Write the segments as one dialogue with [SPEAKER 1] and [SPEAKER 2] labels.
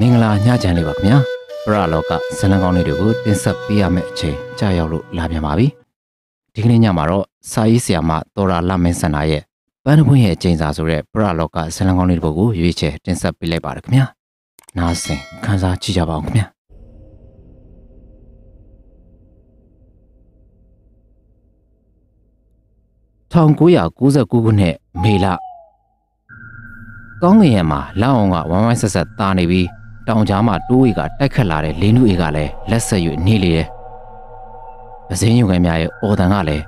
[SPEAKER 1] မင်္ဂလာညချမ်းလေးပါခင်ဗျာပရလောကဇလံကောင်းလေးတွေကိုတင်ဆက်ပေးရမယ့်အချိန်ကြာရောက်လို့လာပြန်ပါပြီဒီကနေ့ညမှာတော့စာရေးဆရာမတော်ရာလမင်းစန္ဒာရဲ့ပန်းပွင့်ရဲ့အချိန်စာဆိုတဲ့ပရလောကဇလံကောင်းလေးတွေကိုရွေးချယ်တင်ဆက်ပေးလိုက်ပါရခင်ဗျာနားဆင်ခန်းစားကြည့်ကြပါအောင်ခင်ဗျာ1999ခုနှစ်မေလကောင်းငင်ရမှာလောက်အောင်ကဝမ်းဝမ်းဆက်ဆက်တာနေပြီး တောင်ကြားမှာတိုးဝေကတိုက်ခတ်လာတဲ့လင်းနုအေကလည်းလက်ဆက်၍နေလေတယ်။ပစင်းယူငယ်များရဲ့အော်တန်ကလည်း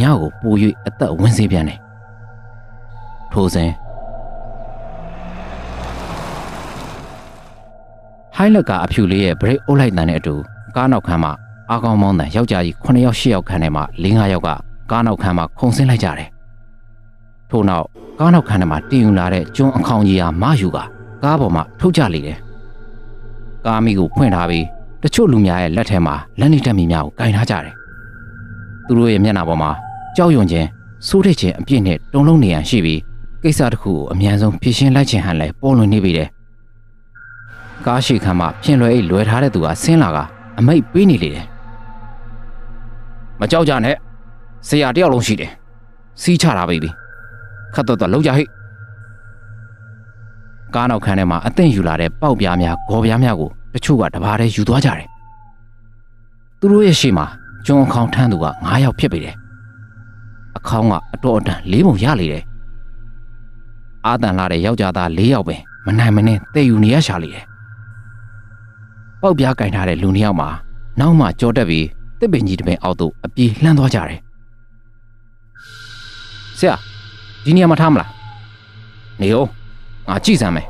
[SPEAKER 1] ညကိုပူ၍အသက်ဝင်စေပြန်တယ်။ထိုစဉ်ဟိုင်းလက်ကအဖြူလေးရဲ့ဗရိတ်အုပ်လိုက်တဲ့အတူကားနောက်ခန်းမှာအာကောင်မောင်းတန်ယောက်ျားကြီး9ယောက်10ယောက်ခန်းထဲမှာ၄5ယောက်ကကားနောက်ခန်းမှာခုန်ဆင်းလိုက်ကြတယ်။ထို့နောက်ကားနောက်ခန်းထဲမှာတင်ယူလာတဲ့ကျွန်းအခေါင်ကြီးဟာမယူကကားပေါ်မှာထုတ်ကြလေတယ်။ ကားမီကိုဖွင့်ထားပြီးတချို့လူများရဲ့လက်ထဲမှာလက်နေတက်မီများကိုကင်ထားကြတယ်။သူတို့ရဲ့မျက်နှာပေါ်မှာကြောက်ရွံ့ခြင်းစိုးထိတ်ခြင်းအပြည့်နဲ့တုံလုံးနေရန်ရှိပြီးကိစ္စတစ်ခုကိုအမြန်ဆုံးဖြေရှင်းလိုက်ခြင်းဟန်လဲပေါ်လွင်နေပြီတယ်။ကားရှိခန်းမှာဖြင်လွယ်အိတ်လွယ်ထားတဲ့သူကဆင်းလာကအမိတ်ပေးနေလေတယ်။မကြောက်ကြနဲ့ဆရာတယောက်လုံးရှိတယ်။စီးချတာပဲပြီ။ခတ်တော့တော့လောက်ကြဟိ ကားနောက်ခန်းထဲမှာအသင့်ယူလာတဲ့ပေါက်ပြားများဂေါ်ပြားများကိုတချို့ကတဘာတည်းယူသွားကြတယ်သူတို့ရဲ့ရှေ့မှာကျွန်းအခေါင်ထမ်းသူက9ယောက်ဖြစ်ပေတယ်အခေါင်ကအတော်အတန်လေးပုံရလေတယ်အာတန်လာတဲ့ယောက်ျားသား၄ယောက်ပဲမနိုင်မနှင်းတည်ယူနေရရှာလေတယ်ပေါက်ပြားကင်ထားတဲ့လူနှစ်ယောက်မှာနောက်မှကြောတက်ပြီးတစ်ပင်ကြီးတစ်ပင်အောက်သို့အပြေးလှမ်းသွားကြတယ်ဆရာဒီနေရာမှာထားမလားနေဦး ငါကြည့်စမ်းမယ်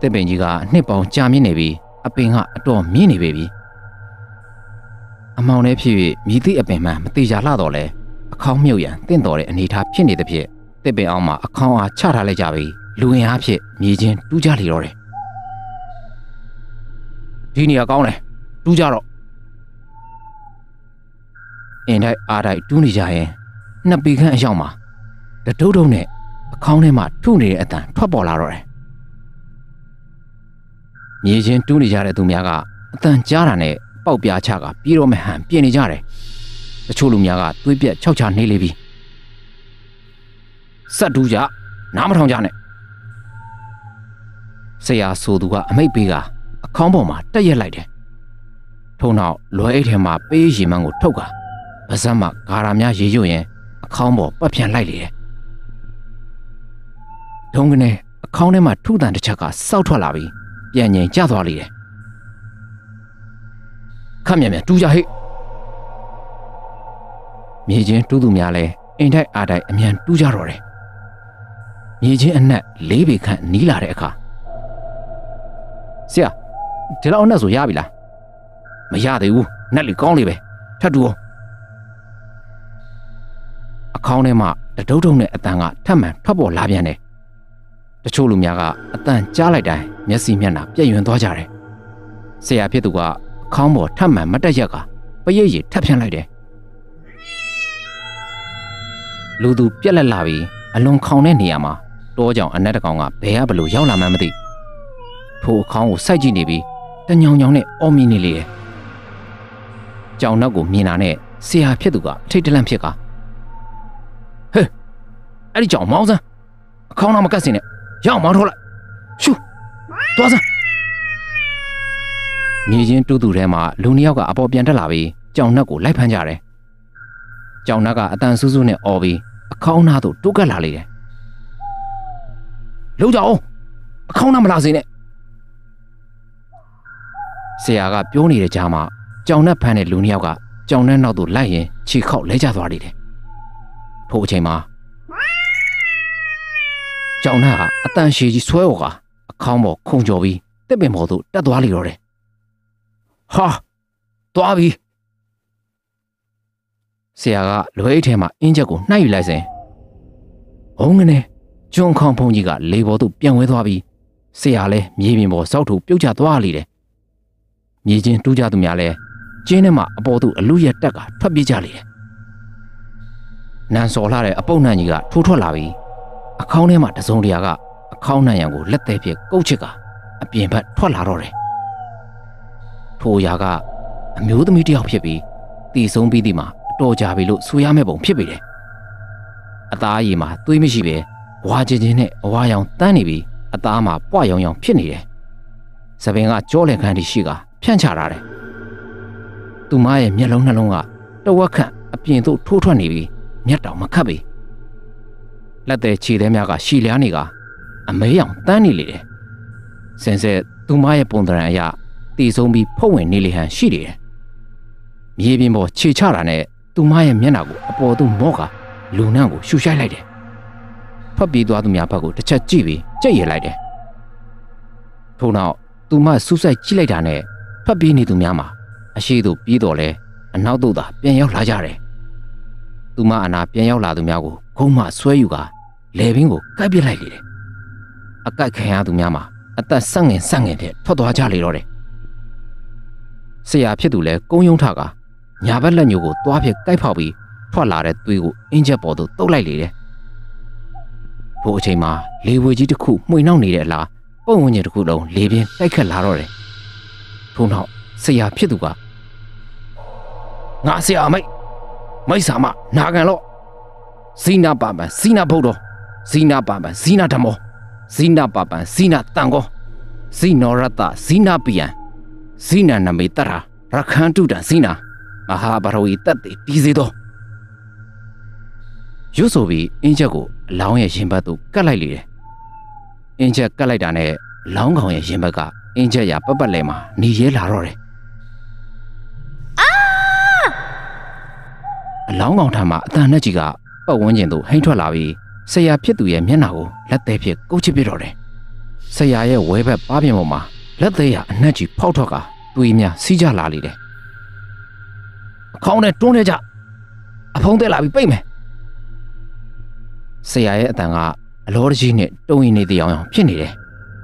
[SPEAKER 1] တဲ့ပင်ကြီးကနှစ်ပေါင်ကြာမြင့်နေပြီအပင်ကအတော်မြင့်နေပေပြီအမောင်လည်းဖြစ်၍မြည်သည့်အပင်မှမသေးကြလှတော့လဲအခေါင်းမြုပ်ရန်တင့်တော်တဲ့အနေထားဖြစ်နေသဖြင့်တဲ့ပင်အောင်မှာအခေါင်းအားချထားလိုက်ကြပြီလူဝင်အားဖြင့်မြေချင်းတူးကြလေတော့တယ်ဒီနေရာကောင်းတယ်တူးကြတော့အင်းတိုက်အားတိုက်တူးနေကြရင်နှစ်ပေခန့်အရောက်မှာတဒုတ်ဒုတ်နဲ့ အခေါင်းထဲမှာထုနေတဲ့အတန်ထွက်ပေါ်လာတော့တယ်။မြေချင်းတူးနေကြတဲ့သူများကအတန်ကြားတာနဲ့ပေါက်ပြားချကပြေးတော့မဟန်ပြင်နေကြတယ်။တချို့လူများကသွေးပြက်ခြောက်ချနေလေပြီ။စက်တူးကြနားမထောင်ကြနဲ့။ဆရာဆိုသူကအမိတ်ပေးကအခေါင်းပေါ်မှာတက်ရက်လိုက်တယ်။ထုံနောက်လွယ်အိတ်ထဲမှာပေးရီမန်းကိုထုတ်ကပါဇက်မှာဂါရာများရေရွတ်ရင်အခေါင်းပေါ်ပတ်ပြန်လိုက်လေတယ်။ ဒုံကနေအခေါင်းထဲမှာထုတန်တစ်ချက်ကစောက်ထွက်လာပြီးပြန်ငိန်ကျသွားလေတယ်။ခက်မြန်မြန်တူးကြဟိ။မြေချင်းတူးသူများလဲအိမ်ထိုက်အားတိုက်အမြန်တူးကြတော့တယ်။မြေချင်းအနက်လေးပေခန့်နီးလာတဲ့အခါဆရာဒီလောက်အနက်ဆိုရပြီလား။မရသေးဘူး။နက်လီကောင်းလေပဲ။ထပ်တူအောင်အခေါင်းထဲမှာတဒုတ်ဒုတ်နဲ့အတန်ကထပ်မံထွက်ပေါ်လာပြန်တယ် တချို့လူများကအတန်ကြားလိုက်တိုင်းမျက်စိမျက်နှာပြည့်ရွံသွားကြတယ်ဆရာဖြစ်သူကအခေါင်းပေါ်ထပ်မံမတက်ရက်ကပရိတ်ရည်ထပ်ဖြန့်လိုက်တယ်လူသူပြက်လက်လာပြီးအလွန်ခေါင်တဲ့နေရာမှာတောကြောင်အနက်တကောင်ကဘယ်ကဘလို့ရောက်လာမှန်းမသိထိုအခေါင်းကိုစိုက်ကြည့်နေပြီးတညောင်ညောင်နဲ့အော်မီနေလေတယ်ကြောင်နောက်ကိုမြင်တာနဲ့ဆရာဖြစ်သူကထိတ်တလန့်ဖြစ်ကဟဲ့အဲ့ဒီကြောင်မောင်းစမ်းအခေါင်းတော့မကတ်စင်နဲ့ ရအောင်မောင်းထုတ်လိုက်ရှူသွားစမ်းမြေချင်းတူးတူထဲမှာလူနှစ်ယောက်ကအပေါ်ပြန်တက်လာပြီးကြောင်နှက်ကိုလိုက်ဖမ်းကြတယ်ကြောင်နှက်ကအတန်ဆူးဆူးနဲ့អော်ပြီးအခေါင်းနာသို့တိုးကပ်လာလေတယ်လှုပ်ကြအောင်အခေါင်းနာမလာစေနဲ့ဆရာကပြောနေတဲ့ကြားမှာကြောင်နှက်ဖမ်းတဲ့လူနှစ်ယောက်ကကြောင်နှက်နောက်သို့လိုက်ရင်ခြေခောက်လဲကျသွားတယ်ထို့အချိန်မှာ ကြောင်နှက်ဟာအတန်ရှည်ကြီးဆွဲော်ကအခေါင်းပေါ်ခုန်ကျော်ပြီးတစ်ပင်ပေါ်သို့တက်သွားလေတော့တယ်ဟာသွားပြီဆရာကလွဲအိတ်ထဲမှာအင်းချက်ကိုနှိုက်ယူလိုက်စဉ်အုံးကနေကျွန်းခေါင်ဖုံကြီးကလေပေါ်သို့ပြန်ဝဲသွားပြီးဆရာလည်းမြေပြင်ပေါ်စောက်ထူပြုတ်ကျသွားလေတယ်မြေချင်းတူးကြသူများလည်းကျင်းထဲမှာအပေါ်သို့အလူရက်တက်ကထွက်ပြေးကြလေတယ်နန်စော်လာတဲ့အပုပ်နှံကြီးကထိုးထွက်လာပြီး အခေါင်းထဲမှာတစုံတရာကအခေါင်းနှံရံကိုလက်သေးဖြင့်ကုတ်ချစ်ကအပြင်ဘက်ထွက်လာတော့တယ်ထိုရာကအမျိုးသမီးတစ်ယောက်ဖြစ်ပြီးတည်ဆုံးပြီးဒီမှာအတော်ကြာပြီလို့ဆိုရမယ့်ပုံဖြစ်ပေတယ်အသားအရည်မှာသွေးမရှိပဲဝါချင်းချင်းနဲ့အဝါရောင်တန်းနေပြီးအသားမှာပွားရောင်ရောင်ဖြစ်နေတယ်။သပင်ကကြောလင်ခန်းတီရှိကဖြန့်ချထားတယ်။သူမရဲ့မျက်လုံးနှလုံးကတဝက်ခန့်အပြင်သို့ထိုးထွက်နေပြီးမျက်တောင်မခတ်ပေ။ လက်သေးခြေသေးများကရှီလျားနေကအမဲရောင်တန်းနေလေတယ်။စင်ဆက်သူမရဲ့ပုံသဏ္ဍာန်အရတည်ဆုံးပြီးဖုတ်ဝင်နေလေဟန်ရှိနေတယ်။မြေပြင်ပေါ်ခြေချတာနဲ့သူမရဲ့မျက်နှာကိုအပေါ်သို့မော့ကလူနှံ့ကိုရှူရှိုက်လိုက်တယ်။ဖတ်ပြီးသွားသူများဘက်ကိုတစ်ချက်ကြည့်ပြီးကြိတ်ရလိုက်တယ်။ထို့နောက်သူမစူးစိုက်ကြည့်လိုက်တာနဲ့ဖတ်ပြီးနေသူများမှာအရှိသူပြီးတော့လဲအနောက်သို့သာပြန်ရောက်လာကြတယ်။သူမအနာပြန်ရောက်လာသူများကိုခုံးမဆွဲယူက လေဘင်းကိုကိုက်ပစ်လိုက်လေတယ်။အကက်ခံရသူများမှာအသက်ဆက်ငင်ဆက်ငင်ဖြင့်ထွက်သွားကြလေတော့တယ်။ဆရာဖြစ်သူလဲကုန်းယုံထကညာဘက်လက်ညိုကိုသွားဖြစ်ကိုက်ဖောက်ပြီးထွက်လာတဲ့သွေးကိုအင်းချက်ပေါ်သို့တုပ်လိုက်လေတယ်။ထိုအချိန်မှာလေဝေကြီးတစ်ခုမှွေနှောက်နေတဲ့အလားပုံဝင်ကြီးတစ်ခုလုံးလေပြင်းတိုက်ခတ်လာတော့တယ်။ထို့နောက်ဆရာဖြစ်သူကငါဆရာမိတ်မိတ်ဆာမနာခံလို့ဇီနာပါပန်ဇီနာဘုတ်တော် ဇီနာပါပန်ဇီနာဓမောဇီနာပါပန်ဇီနာတန်ကောဇီနောရတဇီနာပီယံဇီနာနမေတရာရခန်တုတံဇီနာမဟာဗရောဝီတက်တေပြီးစေတော့ရွတ်ဆိုပြီးအင်းချက်ကိုအလောင်းရဲ့ရင်ဘတ်သို့ကတ်လိုက်လေတယ်။အင်းချက်ကတ်လိုက်တာနဲ့လောင်းကောင်ရဲ့ရင်ဘတ်ကအင်းချက်ရပတ်ပတ်လဲမှာหนีရဲလာတော့တယ်။အာအလောင်းကောင်ထံမှာအတန်နဲ့ကြီးကပတ်ဝန်းကျင်သို့ဟိမ့်ထွက်လာပြီး ဆရာဖြစ်သူရဲ့မျက်နှာကိုလက်သေးဖြင့်ကုတ်ချစ်ပြတော့တယ်။ဆရာရဲ့ဝဲဘက်ပါးပြင်ပေါ်မှာလက်သေးရအနှက်ကြီးဖောက်ထွက်ကသွေးများစီးကြလာလေတယ်။အခေါင်းနဲ့တွန်းနေကြအဖုံးတက်လာပြီးပိတ်မယ်။ဆရာရဲ့အတန်ကအလောတကြီးနဲ့တုံရင်နေတဲ့အအောင်ဖြစ်နေတယ်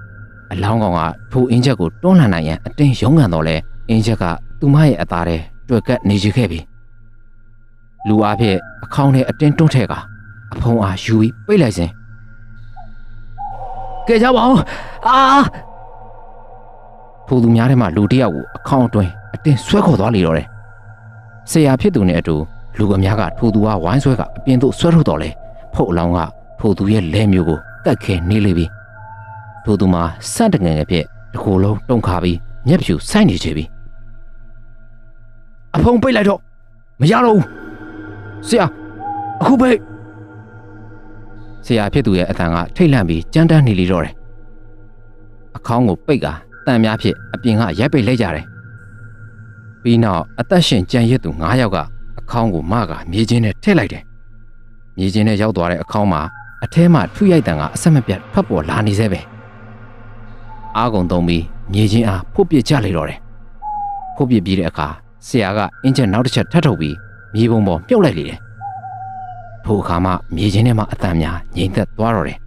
[SPEAKER 1] ။အလောင်းကောင်ကထိုအင်းချက်ကိုတွန်းလှန်နိုင်ရန်အတင်းရုံးကန်တော့လဲအင်းချက်ကသူမရဲ့အသားထဲတွေ့ကပ်နေချခဲ့ပြီ။လူအားဖြင့်အခေါင်းထဲအတင်းတွန်းထဲက အဖုံအားယူပြီးပိတ်လိုက်စဉ်ကဲကြပါဦးအာထိုသူများထဲမှာလူတစ်ယောက်ကိုအခေါင်းအတွင်းအတင်းဆွဲခေါ်သွားလေတော့တယ်။ဆရာဖြစ်သူနဲ့အတူလူအများကထိုသူကဝိုင်းဆွဲကအပြင်သို့ဆွဲထုတ်တော့လဲဖုတ်အလောင်းကထိုသူရဲ့လဲမျိုးကိုကတ်ခဲနေလေပြီထိုသူမှာစန့်တငယ်ငယ်ဖြစ်တကူလုံးတုံခါပြီးမျက်ဖြူဆိုက်နေချပြီအဖုံပိတ်လိုက်တော့မရတော့ဘူးဆရာအခုပိတ် ဆရာဖြစ်သူရဲ့အတန်ကထိတ်လန့်ပြီးကြမ်းတမ်းနေလေတော့တယ်အခေါင်းကိုပိတ်ကတန်များဖြစ်အပြင်ကရိုက်ပိတ်လိုက်ကြတယ်ပြီးနောက်အသက်ရှင်ကြံရစ်သူ9ယောက်ကအခေါင်းကိုမကမြေချင်းနဲ့ထည့်လိုက်တယ်မြေချင်းနဲ့ရောက်သွားတဲ့အခေါင်းမှာအထဲမှာထုရိုက်တန်ကအဆက်မပြတ်ဖတ်ပေါ်လာနေသေးပဲအားကုန်သုံးပြီးမြေချင်းအားဖုတ်ပစ်ကြလေတော့တယ်ဖုတ်ပစ်ပြီးတဲ့အခါဆရာကအင်းချက်နောက်တစ်ချက်ထပ်ထုတ်ပြီးမြေပုံပေါ်မြုပ်လိုက်လေတယ် ထိုအခါမှမြေချင်းထဲမှာအတန်များငြိမ်သက်သွားတော့တယ်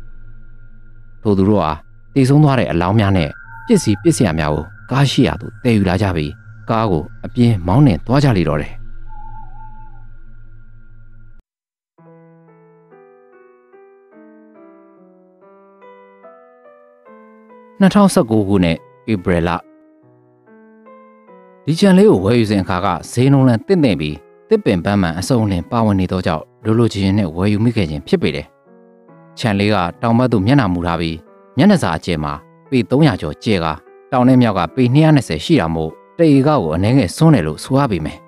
[SPEAKER 1] ထိုသူတို့ဟာတည်ဆုံးသွားတဲ့အလောင်းများနဲ့ပစ္စည်းပစ္စယများကိုကားရှိရာသို့တည်ယူလာကြပြီးကားကိုအပြင်းမောင်းနှင်သွားကြလေတော့တယ်2019ခုနှစ်ဧပြီလဒီချန်လေးကိုဝယ်ယူစဉ်အခါကဈေးနှုန်းလန်တင့်တယ်ပြီးတစ်ပင်ပန်းမှန်အစုံလင်ပါဝင်နေသောကြောင့် လိုလိုချင်းချင်းနဲ့ဝယ်ယူမိခဲ့ခြင်းဖြစ်ပေတယ်။ချန်လေးကတောင်ဘက်သို့မျက်နှာမူထားပြီးမျက်နှာစာအကျယ်မှာပေ300ကျော်ကျဲကတောင်နဲ့မြောက်ကပေ220ရှိတာမို့တေရီကောက်ကိုအနှဲငယ်စွန်းတယ်လို့ဆိုရပေမယ်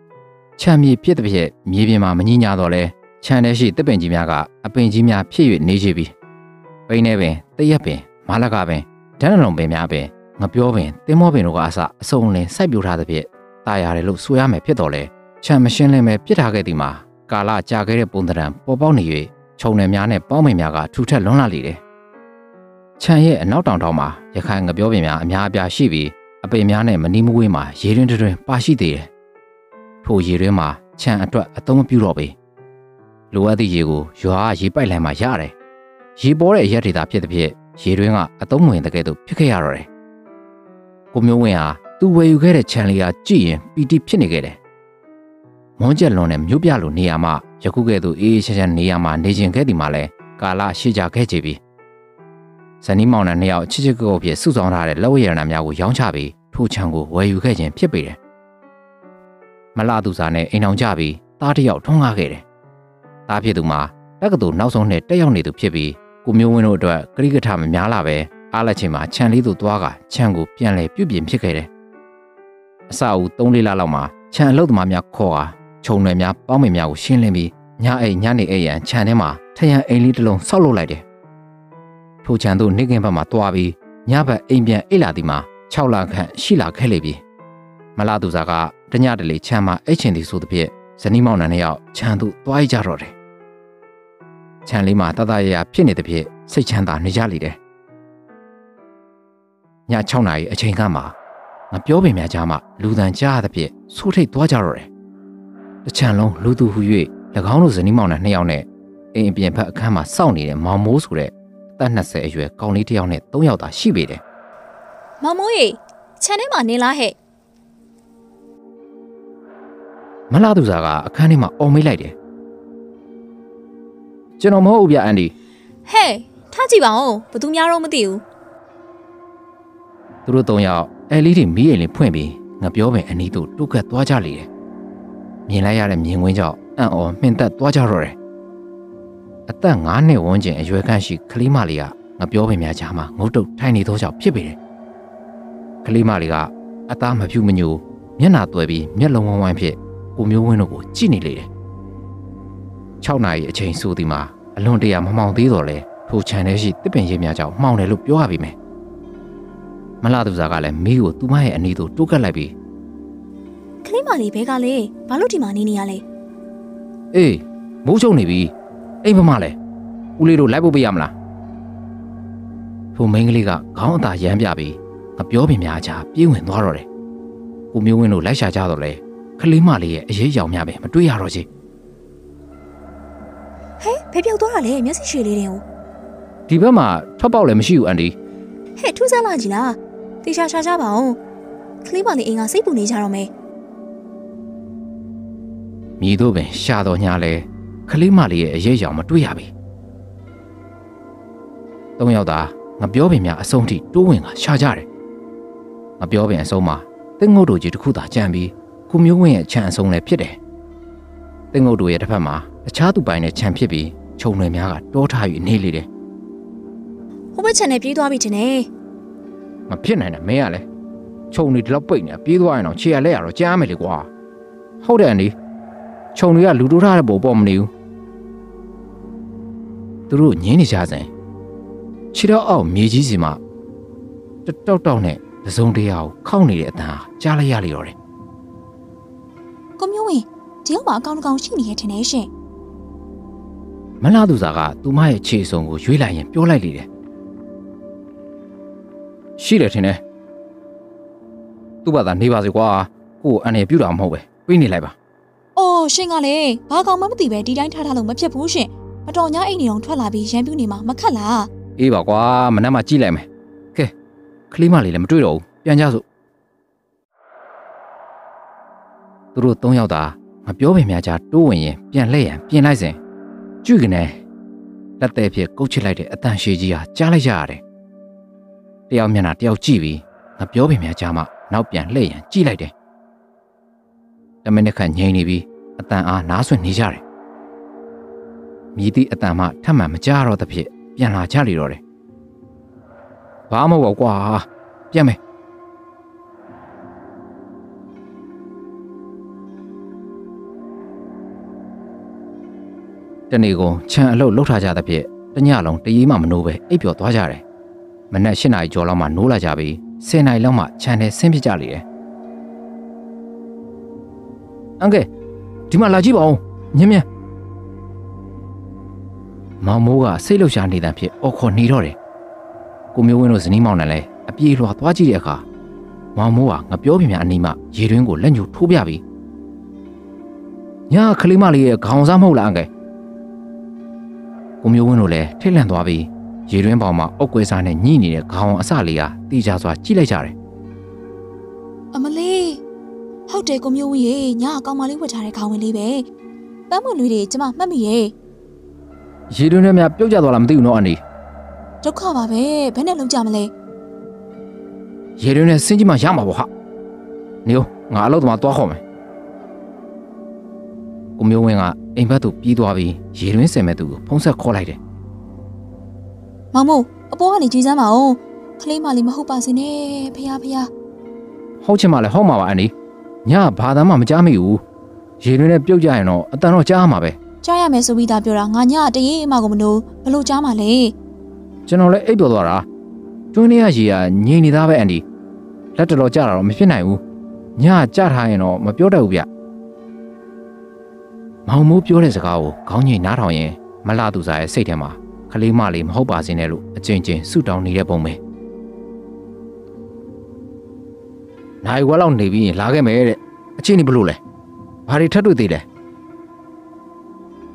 [SPEAKER 1] ။ချန်မြေဖြစ်တဲ့ဖြစ်မြေပြင်မှာမငြိညာတော့လဲချန်ထဲရှိတစ်ပင်ကြီးများကအပင်ကြီးများဖြစ်၍နေကြပြီ။ပိန်းနေပင်တရက်ပင်မာလကပင်ဓာတ်နှလုံးပင်များပင်ငပြောပင်တင်းမောပင်တို့ကအစအစုံလင်စိုက်ပြိုထားသဖြင့်ตายရတယ်လို့ဆိုရမယ်ဖြစ်တော်လဲချန်မရှင်းလင်းပဲပြစ်ထားခဲ့သည်မှာ ကာလကြာခဲ့တဲ့ပုံသဏ္ဍာန်ပေါ်ပေါက်နေ၍ခြုံနယ်များနဲ့ပေါင်းပင်များကထူထပ်လွန်းလာလေတယ်ချန်ရဲ့အနောက်တောင်ထောင်မှာရခိုင်ငပြောပင်များအများအပြားရှိပြီးအပေများနဲ့မနီးမဝေးမှာရေတွင်းတွင်းပါရှိသေးတယ်ထိုရေတွင်းမှာချန်အတွက်အသုံးမပြုတော့ပေလိုအပ်သည့်ရေကိုရွာရေပိုက်လိုင်းမှာရတယ်ရေပေါ်တဲ့ရက်ဒေတာဖြစ်တဲ့ဖြစ်ရေတွင်းကအသုံးဝင်တဲ့ကဲ့သို့ဖြစ်ခဲ့ရတော့တယ်။ကိုမျိုးဝင်းဟာသူဝယ်ယူခဲ့တဲ့ခြံလေးကကြည့်ရင်ပီတိဖြစ်နေခဲ့တယ်။ မွန်းကျက်လွန်တဲ့မြို့ပြလိုနေရာမှာယခုကဲ့သို့အေးအေးချမ်းချမ်းနေရာမှာနေကျင်ခဲ့သည်မှာလဲကာလရှိကြခဲ့ကြပြီ။ဇနီးမောင်နှံနှစ်ယောက်ချစ်ချစ်ကုတ်ဖြစ်စုဆောင်ထားတဲ့လက်ဝတ်ရတနာများကိုရောင်းချပြီးထိုချံကိုဝယ်ယူခဲ့ခြင်းဖြစ်ပေတယ်မလာသူစားနဲ့အိမ်အောင်ကြပြီးသားတစ်ယောက်ထွန်းကားခဲ့တယ်သားဖြစ်သူမှာတက္ကသိုလ်နောက်ဆုံးနှစ်တက်ရောက်နေသူဖြစ်ပြီးကိုမျိုးဝင်းတို့အတွက်ကရိကထမများလာပဲအားလက်ချင်းမှာခြံလေးသူသွားကခြံကိုပြန်လဲပြုတ်ပြင်ဖြစ်ခဲ့တယ်အစအဦး၃လေးလလောက်မှာခြံအလုတ်သမားများခေါ်ကာ ခြုံနယ်များပေါင်းမင်များကိုရှင်းလင်းပြီးညအိမ်ညနေအိမ်ရန်ခြံထဲမှာထရန်အိမ်လေးတစ်လုံးဆောက်လုပ်လိုက်တယ်ထိုခြံသို့နေကင်းဘက်မှာတွားပြီးညဘက်အိမ်ပြန်အိတ်လာသည်မှာ6လခန့်ရှိလာခဲ့လေပြီမလာသူစားကတညတလေခြံမှာအိတ်ချင်သည်ဆိုသဖြင့်ဇနီးမောင်နှံနှစ်ယောက်ခြံသို့တွားကြတော့တယ်ခြံလေးမှာတတရရဖြစ်နေသဖြင့်စိတ်ချမ်းသာနေကြလေတယ်ည6နာရီအချိန်ကမှငါပြောပင်များကြားမှလူတန်ကြားသဖြင့်ဆိုးထိတ်သွားကြတော့တယ် တချံလုံးလူသူဟူ၍၎င်းတို့ဇနီးမောင်နှံနှစ်ယောက်နဲ့အိမ်အပြင်ဘက်အခန်းမှာစောင့်နေတဲ့မောင်မိုးဆိုတဲ့တက်20အရွယ်ကောင်လေးတစ်ယောက်နဲ့3ယောက်သာရှိပေတယ်
[SPEAKER 2] မောင်မိုးရေခြံထဲမှာနေလားဟဲ့
[SPEAKER 1] မလာသူစားကအခန်းထဲမှာအော်မေးလိုက်တယ်ကျွန်တော်မဟုတ်ဘူးဗျအန်ဒီ
[SPEAKER 2] ဟဲ့ထားကြည့်ပါဦးဘသူများတော့မသိဘူး
[SPEAKER 1] သူတို့3ယောက်အဲလေးတွေမီးအိမ်လေးဖွင့်ပြီးငါပြောပင်အနီးသို့တုတ်ကတ်သွားကြလေတယ် မြင်လိုက်ရတဲ့မြင်ကွင်းကြောင့်အံ့ဩမှင်သက်သွားကြတော့တယ်အသက်9နှစ်ဝန်းကျင်အရွယ်ခန့်ရှိကလေးမလေးကငါပြောပင်များကြားမှာငုတ်တုတ်ထိုင်နေသောကြောင့်ဖြစ်ပေတယ်ကလေးမလေးကအသားမဖြူမညိုမျက်နှာသွဲပြီးမျက်လုံးဝန်းဝန်းဖြစ်ကိုမျိုးဝင်းတို့ကိုကြည့်နေလေတယ်6နာရီအချိန်ဆိုသည်မှာအလွန်တရာမမှောင်သေးတော့လဲထိုခြံထဲရှိတစ်ပင်ရိပ်များကြောင့်မှောင်တယ်လို့ပြောရပါမယ်မလာသူစားကလည်းမီးကိုသူမရဲ့အနီးသို့တိုးကပ်လိုက်ပြီး
[SPEAKER 2] ခလေးမလေးဘဲကလေဘာလို့ဒီမှာနေနေရလဲ
[SPEAKER 1] အေးမိုးချုံနေပြီအိမ်မမလဲဦးလေးတို့လိုက်ဖို့ပေးရမလားထိုမိန်းကလေးကခေါင်းအသာရမ်းပြပြီးငပြောပင်များချာပြေးဝင်သွားတော့တယ်ကိုမျိုးဝင်းတို့လိုက်ရှာကြတော့လေခလေးမလေးရဲ့အရေးရောင်များပဲမတွေ့ရတော့ချေ
[SPEAKER 2] ဟဲ့ဖေပြောက်သွားတာလေမျက်စိရွှေလေးတင်ကို
[SPEAKER 1] ဒီဘက်မှာထွက်ပေါက်လည်းမရှိဘူးအန်ဒီ
[SPEAKER 2] ဟဲ့ထူးဆန်းလာကြီးလားတေချာရှာကြပါဦးခလေးမလေးအိမ်ကစိတ်ပူနေကြတော့မယ်
[SPEAKER 1] မြည်တို့ပင်ရှာတော့ညာလဲခလေးမလေးရဲ့အရေးရောင်မတွေ့ရပြီသုံးယောက်သာငပြောပင်များအဆုံးထိတိုးဝင်ကရှာကြတယ်ငပြောပင်အဆုံးမှာတင်းငုတ်တို့ကြီးတစ်ခုသာကြံပြီးကိုမျိုးဝင်းရဲ့ခြံအဆုံးလည်းဖြစ်တယ်တင်းငုတ်တို့ရဲ့တစ်ဖက်မှာတခြားသူပိုင်တဲ့ခြံဖြစ်ပြီးခြုံတွေများကတောထား၍နေလေတယ်
[SPEAKER 2] ဟိုဘက်ခြံနဲ့ပြေးသွားပြီတင်နေ
[SPEAKER 1] မဖြစ်နိုင်နဲ့မင်းကလည်းခြုံတွေဒီလောက်ပိတ်နေပြေးသွားရင်တော့ခြေရလက်ရတော့ကြားမယ်လေကွာဟုတ်တယ်အန်ဒီ ခြုံတွေကလူတိုးထားတဲ့ပုံပေါ်မနေဘူးသူတို့ညင်းနေကြစဉ်ခြေတော့အောက်မြေကြီးစီမှာတတောက်တောက်နဲ့သစုံတရားကိုခောက်နေတဲ့အတန်ဟာကြားလိုက်ရလေတော့တယ်
[SPEAKER 2] ကိုမျိုးဝင်ဒီရောက်မှာအကောင်တကောင်ရှိနေရတင်နေရှင်
[SPEAKER 1] မလာသူစားကသူမရဲ့ခြေစုံကိုရွေးလိုက်ရင်ပြောလိုက်လေတယ်ရှိတယ်ထင်တယ်သူ့ဘာသာနေပါစေကွာကို့ကိုအန်ရပြူတာမဟုတ်ပဲပြေးနေလိုက်ပါ
[SPEAKER 2] အော်ရှင်ကလေဘာကောင်မှမသိပဲဒီတိုင်းထားထားလို့မဖြစ်ဘူးရှင်မတော်ညာအိမ်နေအောင်ထွက်လာပြီးရန်ပြူနေမှာမခက်လား
[SPEAKER 1] အေးပါကွာမနက်မှကြည့်လိုက်မယ်ကဲကလေးမလေးလည်းမတွေ့တော့ဘူးပြန်ကြစို့သူတို့၃ယောက်သာမပြောပင်များကြားတိုးဝင်ရင်ပြန်လှည့်ရန်ပြင်လိုက်စဉ်ကြွကနေလက်သေးဖြစ်ကုတ်ချစ်လိုက်တဲ့အတန်ရှည်ကြီးဟာကြားလိုက်ရရတယ်တယောက်မျက်နှာတယောက်ကြည့်ပြီးမပြောပင်များကြားမှနောက်ပြန်လှည့်ရန်ကြည့်လိုက်တယ် တမင်းတစ်ခါငြိမ်နေပြီးအတန်အားနားဆွင့်နေကြတယ်မြည်သည့်အတန်မှထပ်မံမကြားတော့သဖြင့်ပြန်လာကြလေတော့တယ်။ဘာမှမဟုတ်ပါကွာ။ပြန်မယ်။တနေ့ကုန်ခြံအလုတ်လှုပ်ထားကြသဖြင့်တညလုံးတရေမှမနိုးပဲအိပ်ပျော်သွားကြတယ်။မနက်၈နာရီကျော်လောက်မှနိုးလာကြပြီး၁၀နာရီလောက်မှခြံထဲဆင်းပြကြလေတယ်။ အန်ကဲဒီမှာလာကြည့်ပါဦး။မြင်မြင်မောင်မိုးကစိတ်လှုပ်ရှားနေတဲ့အဖြစ်အော်ခေါ်နေတော့တယ်။ကိုမျိုးဝင်းတို့ဇနီးမောင်နဲ့လည်းအပြေလွှာသွားကြည့်တဲ့အခါမောင်မိုးကငပြောပြင်းများအနီးမှရေတွင်းကိုလက်ညှိုးထိုးပြပြီးညာခလေးမလေးရဲ့ခေါင်းစားမဟုတ်လားအငယ်ကိုမျိုးဝင်းတို့လည်းထိတ်လန့်သွားပြီးရေတွင်းပေါင်မှာအုတ်ကွဲစားနဲ့ညှိနေတဲ့ခေါင်းအစလေးဟာတီချစွာကြည့်လိုက်ကြတယ်
[SPEAKER 2] အမလေး ဟုတ်တယ်ကိုမျိုးဝင်ရေညာအကောင်မလေးဝတ်ထားတဲ့ခေါင်းဝင်လေးပဲပန်းမွန်လူတွေကျမမှတ်မိရဲ့
[SPEAKER 1] ရေတွင်းထဲမှာပြုတ်ကျသွားလားမသိဘူးနော်အန်ဒီ
[SPEAKER 2] ဒုက္ခပါပဲဘယ်နဲ့လုံးကြမလဲ
[SPEAKER 1] ရေတွင်းနဲ့ဆင်းကြီးမှရမှာပေါ့ဟာနေဦးငါအလုပ်သမားသွားခေါ်မယ်ကိုမျိုးဝင်းကအိမ်ဘက်သို့ပြေးသွားပြီးရေတွင်းဆင်မဲ့သူကိုဖုံးဆက်ခေါ်လိုက်တယ်
[SPEAKER 2] မောင်မို့အပေါ်ကနေကြည်စမ်းပါအောင်ကလေးမလေးမဟုတ်ပါစေနဲ့ဖះဖះ
[SPEAKER 1] ဟုတ်ချင်မှလည်းဟုတ်မှာပါအန်ဒီ ညကဘာသာမှမကြားမိဘူးရေတွင်းနဲ့ပြုတ်ကြရင်တော့အတန်တော့ကြားမှာပဲ
[SPEAKER 2] ကြားရမယ်ဆိုပြီးသားပြောတာငါညတရေအမကိုမလို့ဘလို့ကြားမှာလဲ
[SPEAKER 1] ကျွန်တော်လည်းအိပ်ပျော်သွားတာတွင်းထဲကရေကငြိမ်နေတာပဲအန်ဒီလက်တော်တော်ကြတာတော့မဖြစ်နိုင်ဘူးညကကြထားရင်တော့မပြောတတ်ဘူးဗျမောင်မိုးပြောတဲ့စကားကိုခေါင်းငိမ်နားထောင်ရင်မလာသူစားရဲ့စိတ်ထဲမှာကလေးမလေးမဟုတ်ပါစေနဲ့လို့အကျဉ်းချင်းဆုတောင်းနေတဲ့ပုံပဲ နိုင်ဝက်လောက်နေပြီးရင်လာခဲ့မယ်တဲ့အချင်းนี่ဘလို့လဲဘာတွေထပ်တွေ့သေးလဲ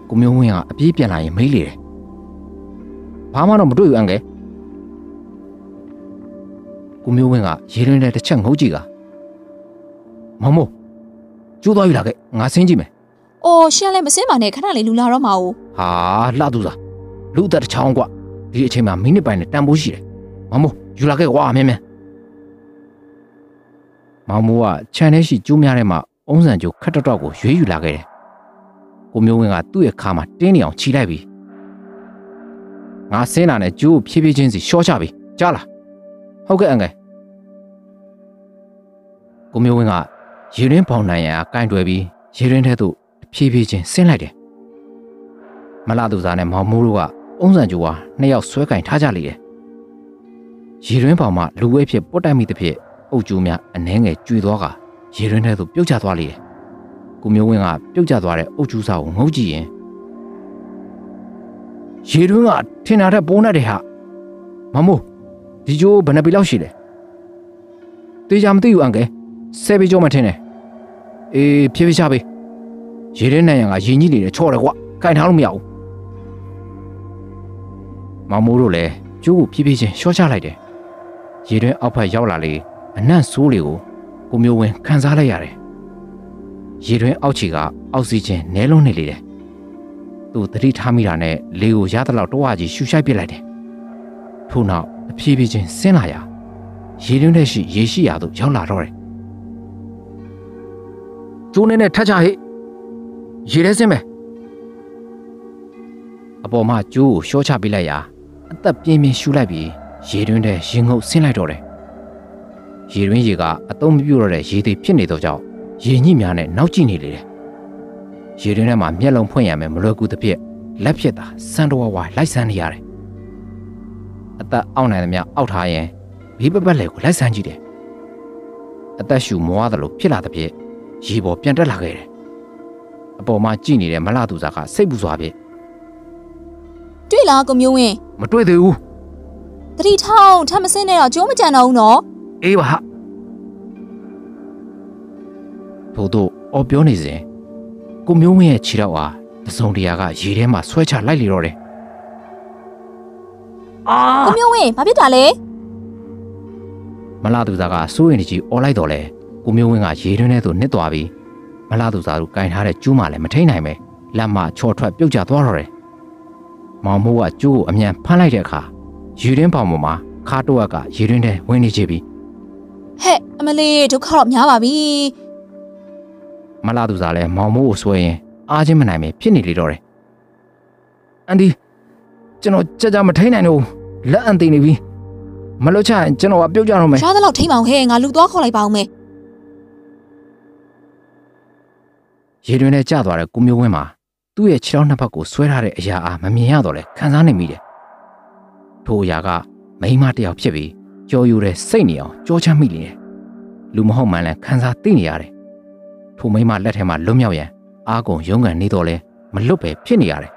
[SPEAKER 1] ကိုမျိုးဝင်းကအပြေးပြန်လာရင်မေးလေတယ်ဘာမှတော့မတွေ့ဘူးအန်ကယ်ကိုမျိုးဝင်းကရေရင်းနဲ့တစ်ချက်ငုတ်ကြည့်ကမမို့ကျိုးသွားပြီလားခဲ့ငါဆင်းကြည့်မယ်
[SPEAKER 2] အော်ရှင်းလဲမစင်းပါနဲ့ခဏလေးလူလာတော့မှာ ਉ
[SPEAKER 1] ဟာလှသူစားလူအသက်တစ်ချောင်းกว่าဒီအချိန်မှာမိနစ်ပိုင်းနဲ့တန်ဖိုးရှိတယ်မမို့ယူလာခဲ့ကွာမြင်းမြင်း မောင်မိုးကခြံထဲရှိကျိုးများထဲမှာအုံးစံကျိုးခက်တော့တော့ကိုရွေးယူလာခဲ့တယ်ကိုမျိုးဝင်းကသူ့ရဲ့ခါမှာတင်းနေအောင်ခြိလိုက်ပြီငါဆင်းလာနဲ့ကျိုးကိုဖြည်းဖြည်းချင်းစီရှော့ချပြီကြားလားဟုတ်ကဲ့အန်ကယ်ကိုမျိုးဝင်းကရေရင်းပေါင်နိုင်ရန်ကကင်တွယ်ပြီးရေရင်းထဲသို့ဖြည်းဖြည်းချင်းဆင်းလိုက်တယ်မလာသူစားနဲ့မောင်မိုးတို့ကအုံးစံကြိုးဟာနှစ်ယောက်ဆွဲကင်ထားကြလေတယ်။ရေရင်းပေါင်မှလူဝဲဖြစ်ပုတ်တိုက်မိသဖြင့် အုတ်ကျိုးများအနှဲငယ်ကျွေသွားကရေရင်းထဲသို့ပြုတ်ကျသွားလေတယ်။ကိုမျိုးဝင်းကပြုတ်ကျသွားတဲ့အုတ်ကျူးစာကိုငုတ်ကြည့်ရင်ရေရင်းကထင်တာတဲ့ပိုးနဲ့တဲ့ဟာမမိုးဒီကျိုးဘယ်နှပေလောက်ရှိလဲ။တေချာမသိဘူးအန်ကယ်ဆယ်ပေကျော်မှထင်တယ်။အေးဖြည်းဖြည်းချပေးရေရင်းနဲ့ရံကရင်ကြီးနေတယ်ချော့တယ်ကွာ။ကင်ထားလို့မရဘူးမောင်မိုးတို့လည်းကျိုးကိုဖြည်းဖြည်းချင်းရှော့ချလိုက်တယ်။ရေတွင်းအောက်ဖက်ရောက်လာလေ အနံ့ဆိုးလေးကိုကိုမျိုးဝင်းခံစားလိုက်ရတယ်။ရေတွင်းအောက်ခြေကအောက်ဆီဂျင်နဲလုံးနေလေတယ်။သူသတိထားမိတာနဲ့လေကိုရသလောက်တော့အကြီးရှူရှိုက်ပစ်လိုက်တယ်။ထို့နောက်အဖြည်းဖြည်းချင်းဆင်းလာရာရေတွင်းထဲရှိရေရှိရာသို့ရောက်လာတော့တယ်။ကျိုးနေနဲ့ထတ်ချဟိရေထဲဆင်းမယ်အပေါ်မှာကျိုးကိုရှော့ချပေးလိုက်ရာအသက်ပြင်းပြင်းရှူလိုက်ပြီးရေတွင်းထဲရင်ငုပ်ဆင်းလိုက်တော့တယ်။ ရေတွင်းရေကအသုံးမပြုတော့တဲ့ရေတွေဖြစ်နေတော့ကြောင့်ရေညှိများနဲ့နောက်ကျနေလေတယ်။ရေတွင်းထဲမှာမျက်လုံးဖွင့်ရမယ်မလွယ်ကူသဖြင့်လက်ဖြစ်တာစမ်းတော်ဝါလိုက်ဆန်းနေရတယ်။အသက်အောက်နိုင်သမျှအောက်ထားရင်ဘေးပပတ်လေကိုလိုက်ဆန်းကြည့်တယ်။အသက်ရှူမွားသလိုဖြစ်လာသဖြင့်ရေပေါ်ပြန်တက်လာခဲ့တယ်။အပေါ်မှာကြည့်နေတဲ့မလှသူစားကစိတ်ပူစွာဖြင့်
[SPEAKER 2] တွေ့လားကိုမျိုးဝင်း
[SPEAKER 1] မတွေ့သေးဘူး
[SPEAKER 2] တတိထောင်းထပ်မစင်းနဲ့တော့ကျိုးမကြံတော့ဘူးနော်
[SPEAKER 1] အေးပါဟာထို့တော့အော်ပြောနေစဉ်ကိုမျိုးဝင်းရဲ့ခြေထောက်ဟာတစုံတရာကရေထဲမှာဆွဲချလိုက်လေတော့တယ်အာ
[SPEAKER 2] ကိုမျိုးဝင်းဘာဖြစ်တာလဲ
[SPEAKER 1] မလာသူသားကစိုးရင်ကြီးအော်လိုက်တော့လေကိုမျိုးဝင်းကရေတွင်းထဲသို့နစ်သွားပြီးမလာသူသားတို့ကင်ထားတဲ့ကျူးမှလည်းမထိန်နိုင်ပဲလက်မချော်ထွက်ပြုတ်ကျသွားတော့တယ်မောင်မိုးကကျိုးကိုအမြန်ဖမ်းလိုက်တဲ့အခါရေတွင်းပေါင်ပေါ်မှာခါတော့ကရေတွင်းထဲဝင်နေချပြီ
[SPEAKER 2] ဟဲ့အမလေးဒုက္ခတော့များပါပြီ
[SPEAKER 1] မလာသူစားလဲမောင်မိုးကိုဆွဲရင်အားချင်းမနိုင်ပဲဖြစ်နေလေတော့တယ်။အန်ဒီကျွန်တော်ကြကြမထိန်နိုင်တော့ဘူးလက်အန်သိနေပြီမလွတ်ချရင်ကျွန်တော်ကပြုတ်ကြတော့မယ်
[SPEAKER 2] ရသလောက်ထိမ့်ပါအောင်ဟဲ့ငါလူသွားခေါ်လိုက်ပါအောင်မယ်
[SPEAKER 1] ရေတွင်ထဲကျသွားတဲ့ကိုမျိုးဝင်းမှာသူ့ရဲ့ခြေထောက်နှစ်ဖက်ကိုဆွဲထားတဲ့အရာအားမမြင်ရတော့လဲခံစားနေမိတယ်။ထိုအရာကမိန်းမတစ်ယောက်ဖြစ်ပြီး ကြော်ယူတဲ့စိတ်နေအောင်ကြောချမ်းမိလေတယ်။လူမဟုတ်မှန်းလဲခံစားသိနေရတယ်။ထိုမိန်းမလက်ထဲမှာလွတ်မြောက်ရန်အားကုန်ရုန်းကန်နေတော့လဲမလွတ်ပဲဖြစ်နေရတယ်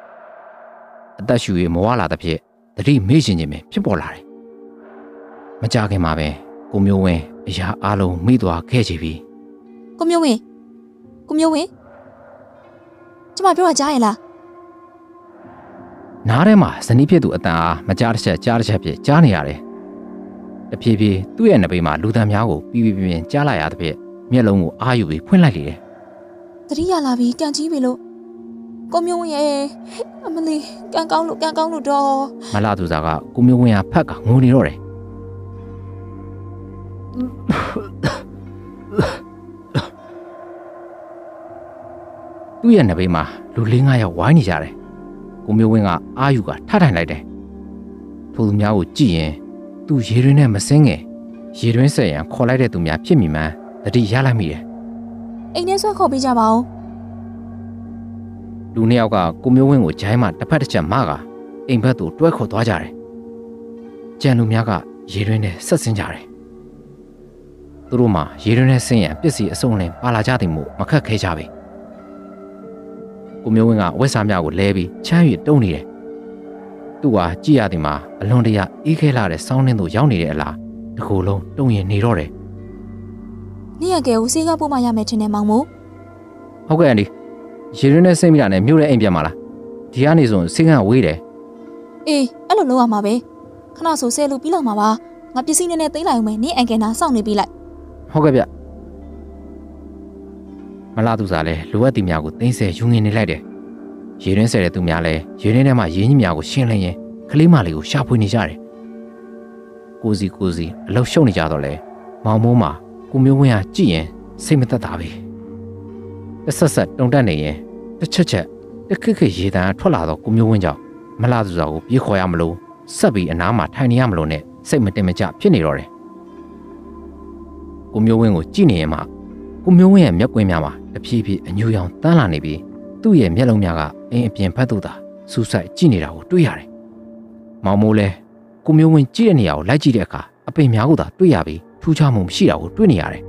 [SPEAKER 1] ။အသက်ရှူရမဝလာတဲ့ဖြစ်သတိမေ့ရှင်ခြင်းပဲဖြစ်ပေါ်လာတယ်။မကြခင်မှာပဲကိုမျိုးဝင်းအရာအလုံးမိသွားခဲ့ကြပြီ
[SPEAKER 2] ကိုမျိုးဝင်းကိုမျိုးဝင်းကျမပြောတာကြားရလား။
[SPEAKER 1] နားထဲမှာဇနီးဖြစ်သူအတန်အားမကြားတစ်ချက်ကြားတစ်ချက်ဖြစ်ကြားနေရတယ်။ တဖြည်းဖြည်းသူ့ရဲ့နှပိမှာလူသားများကိုပြီးပြီးပြင်းကြားလိုက်ရတဲ့ဖြစ်မျက်လုံးကိုအာယူပြီးဖွင့်လိုက်လေတယ်
[SPEAKER 2] တတိယလာပြီတန်ကြီးပြီလို့ကိုမျိုးဝင်းရဲ့အမလီကံကောင်းလို့ကံကောင်းလို့တော့
[SPEAKER 1] မလာသူစားကကိုမျိုးဝင်းကဖက်ကငိုနေတော့တယ်သူ့ရဲ့နဘေးမှာလူ၄၅ယောက်ဝိုင်းနေကြတယ်ကိုမျိုးဝင်းကအာယူကထထိုင်လိုက်တယ်ထိုသူများကိုကြည့်ရင် သူရေတွင်းနဲ့မစင်းငယ်ရေတွင်းဆက်ရန်ခေါ်လိုက်တဲ့သူများဖြစ်မိမှန်းတတိရလိုက်မိတယ်
[SPEAKER 2] အိမ်ထဲဆွဲခေါ်ပေးကြပါဦး
[SPEAKER 1] လူနှစ်ယောက်ကကိုမျိုးဝင်းကိုဂျိုင်းမှတစ်ဖက်တစ်ချက်မကအိမ်ဘက်သို့တွဲခေါ်သွားကြတယ်။ကြံလူများကရေတွင်းနဲ့ဆက်ဆင်းကြတယ်။သူတို့မှရေတွင်းနဲ့ဆင်းရန်ပစ္စည်းအစုံလင်ပါလာကြသည်မို့မခက်ခဲကြပေ။ကိုမျိုးဝင်းကဝက်စားများကိုလဲပြီးချမ်း၍တုံနေတယ်။ သူ့ဟာကြည်ရသည်မှာအလွန်တရာအေးခဲလာတဲ့စောင်းနှင်းသို့ရောက်နေတဲ့အလားတစ်ခုလုံးတုံရင်နေတော့တယ်
[SPEAKER 2] နေ့ရကဲကိုစေးကပို့မှရမယ်ထင်တယ်မောင်မို့။
[SPEAKER 1] ဟုတ်ကဲ့အန်ဒီရေတွင်းနဲ့ဆင်းမိတာနဲ့မြို့တဲ့အိမ်ပြန်มาလား။ဒီကနေဆိုစိတ်ကဝေးတယ်
[SPEAKER 2] အေးအဲ့လိုလုပ်ရမှာပဲခဏဆိုဆဲလို့ပြီးလောက်မှာပါငါပစ္စည်းနည်းနည်းသိမ်းလိုက်အောင်မယ်နေ့အန်ကယ်နာစောင့်နေပြီးလိုက်
[SPEAKER 1] ဟုတ်ကဲ့ဗျမလာသူစားလဲလိုအပ်သူများကိုတင်းဆဲယူငင်နေလိုက်တယ် ရေရင်းဆဲတဲ့သူများလဲရေရင်းထဲမှာရင်းကြီးများကိုရှင်းလင်းရင်ကလေးမလေးကိုရှာဖွေနေကြတယ်ကိုစီကိုစီအလောက်ရှုံနေကြတော့လဲမောင်မိုးမှာကိုမျိုးဝင်းဟာကြည့်ရင်စိတ်မသက်သာပဲတစ်ဆက်ဆက်တုံတက်နေရင်တစ်ချက်ချက်တစ်ခက်ခက်ရေတံထွက်လာတော့ကိုမျိုးဝင်းကြောင့်မလာသူစားကိုပြေးခေါ်ရမလို့ဆက်ပြီးအနားမှာထိုင်နေရမလို့နဲ့စိတ်မတင်မကြဖြစ်နေတော့တယ်ကိုမျိုးဝင်းကိုကြည့်နေရင်မှကိုမျိုးဝင်းရဲ့မျက်ကွင်းများမှာတဖြည်းဖြည်းအညူရောင်တန်းလာနေပြီးသူ့ရဲ့မျက်လုံးများက အိမ်အပြင်ဘက်သို့သာစူးစိုက်ကြည့်နေတာကိုတွေ့ရတယ်။မောင်မိုးလဲကိုမျိုးဝင်းကြည့်တဲ့နေရာကိုလိုက်ကြည့်တဲ့အခါအပင်များကိုသာတွေ့ရပြီးထူးခြားမှုမရှိတာကိုတွေ့နေရတယ်။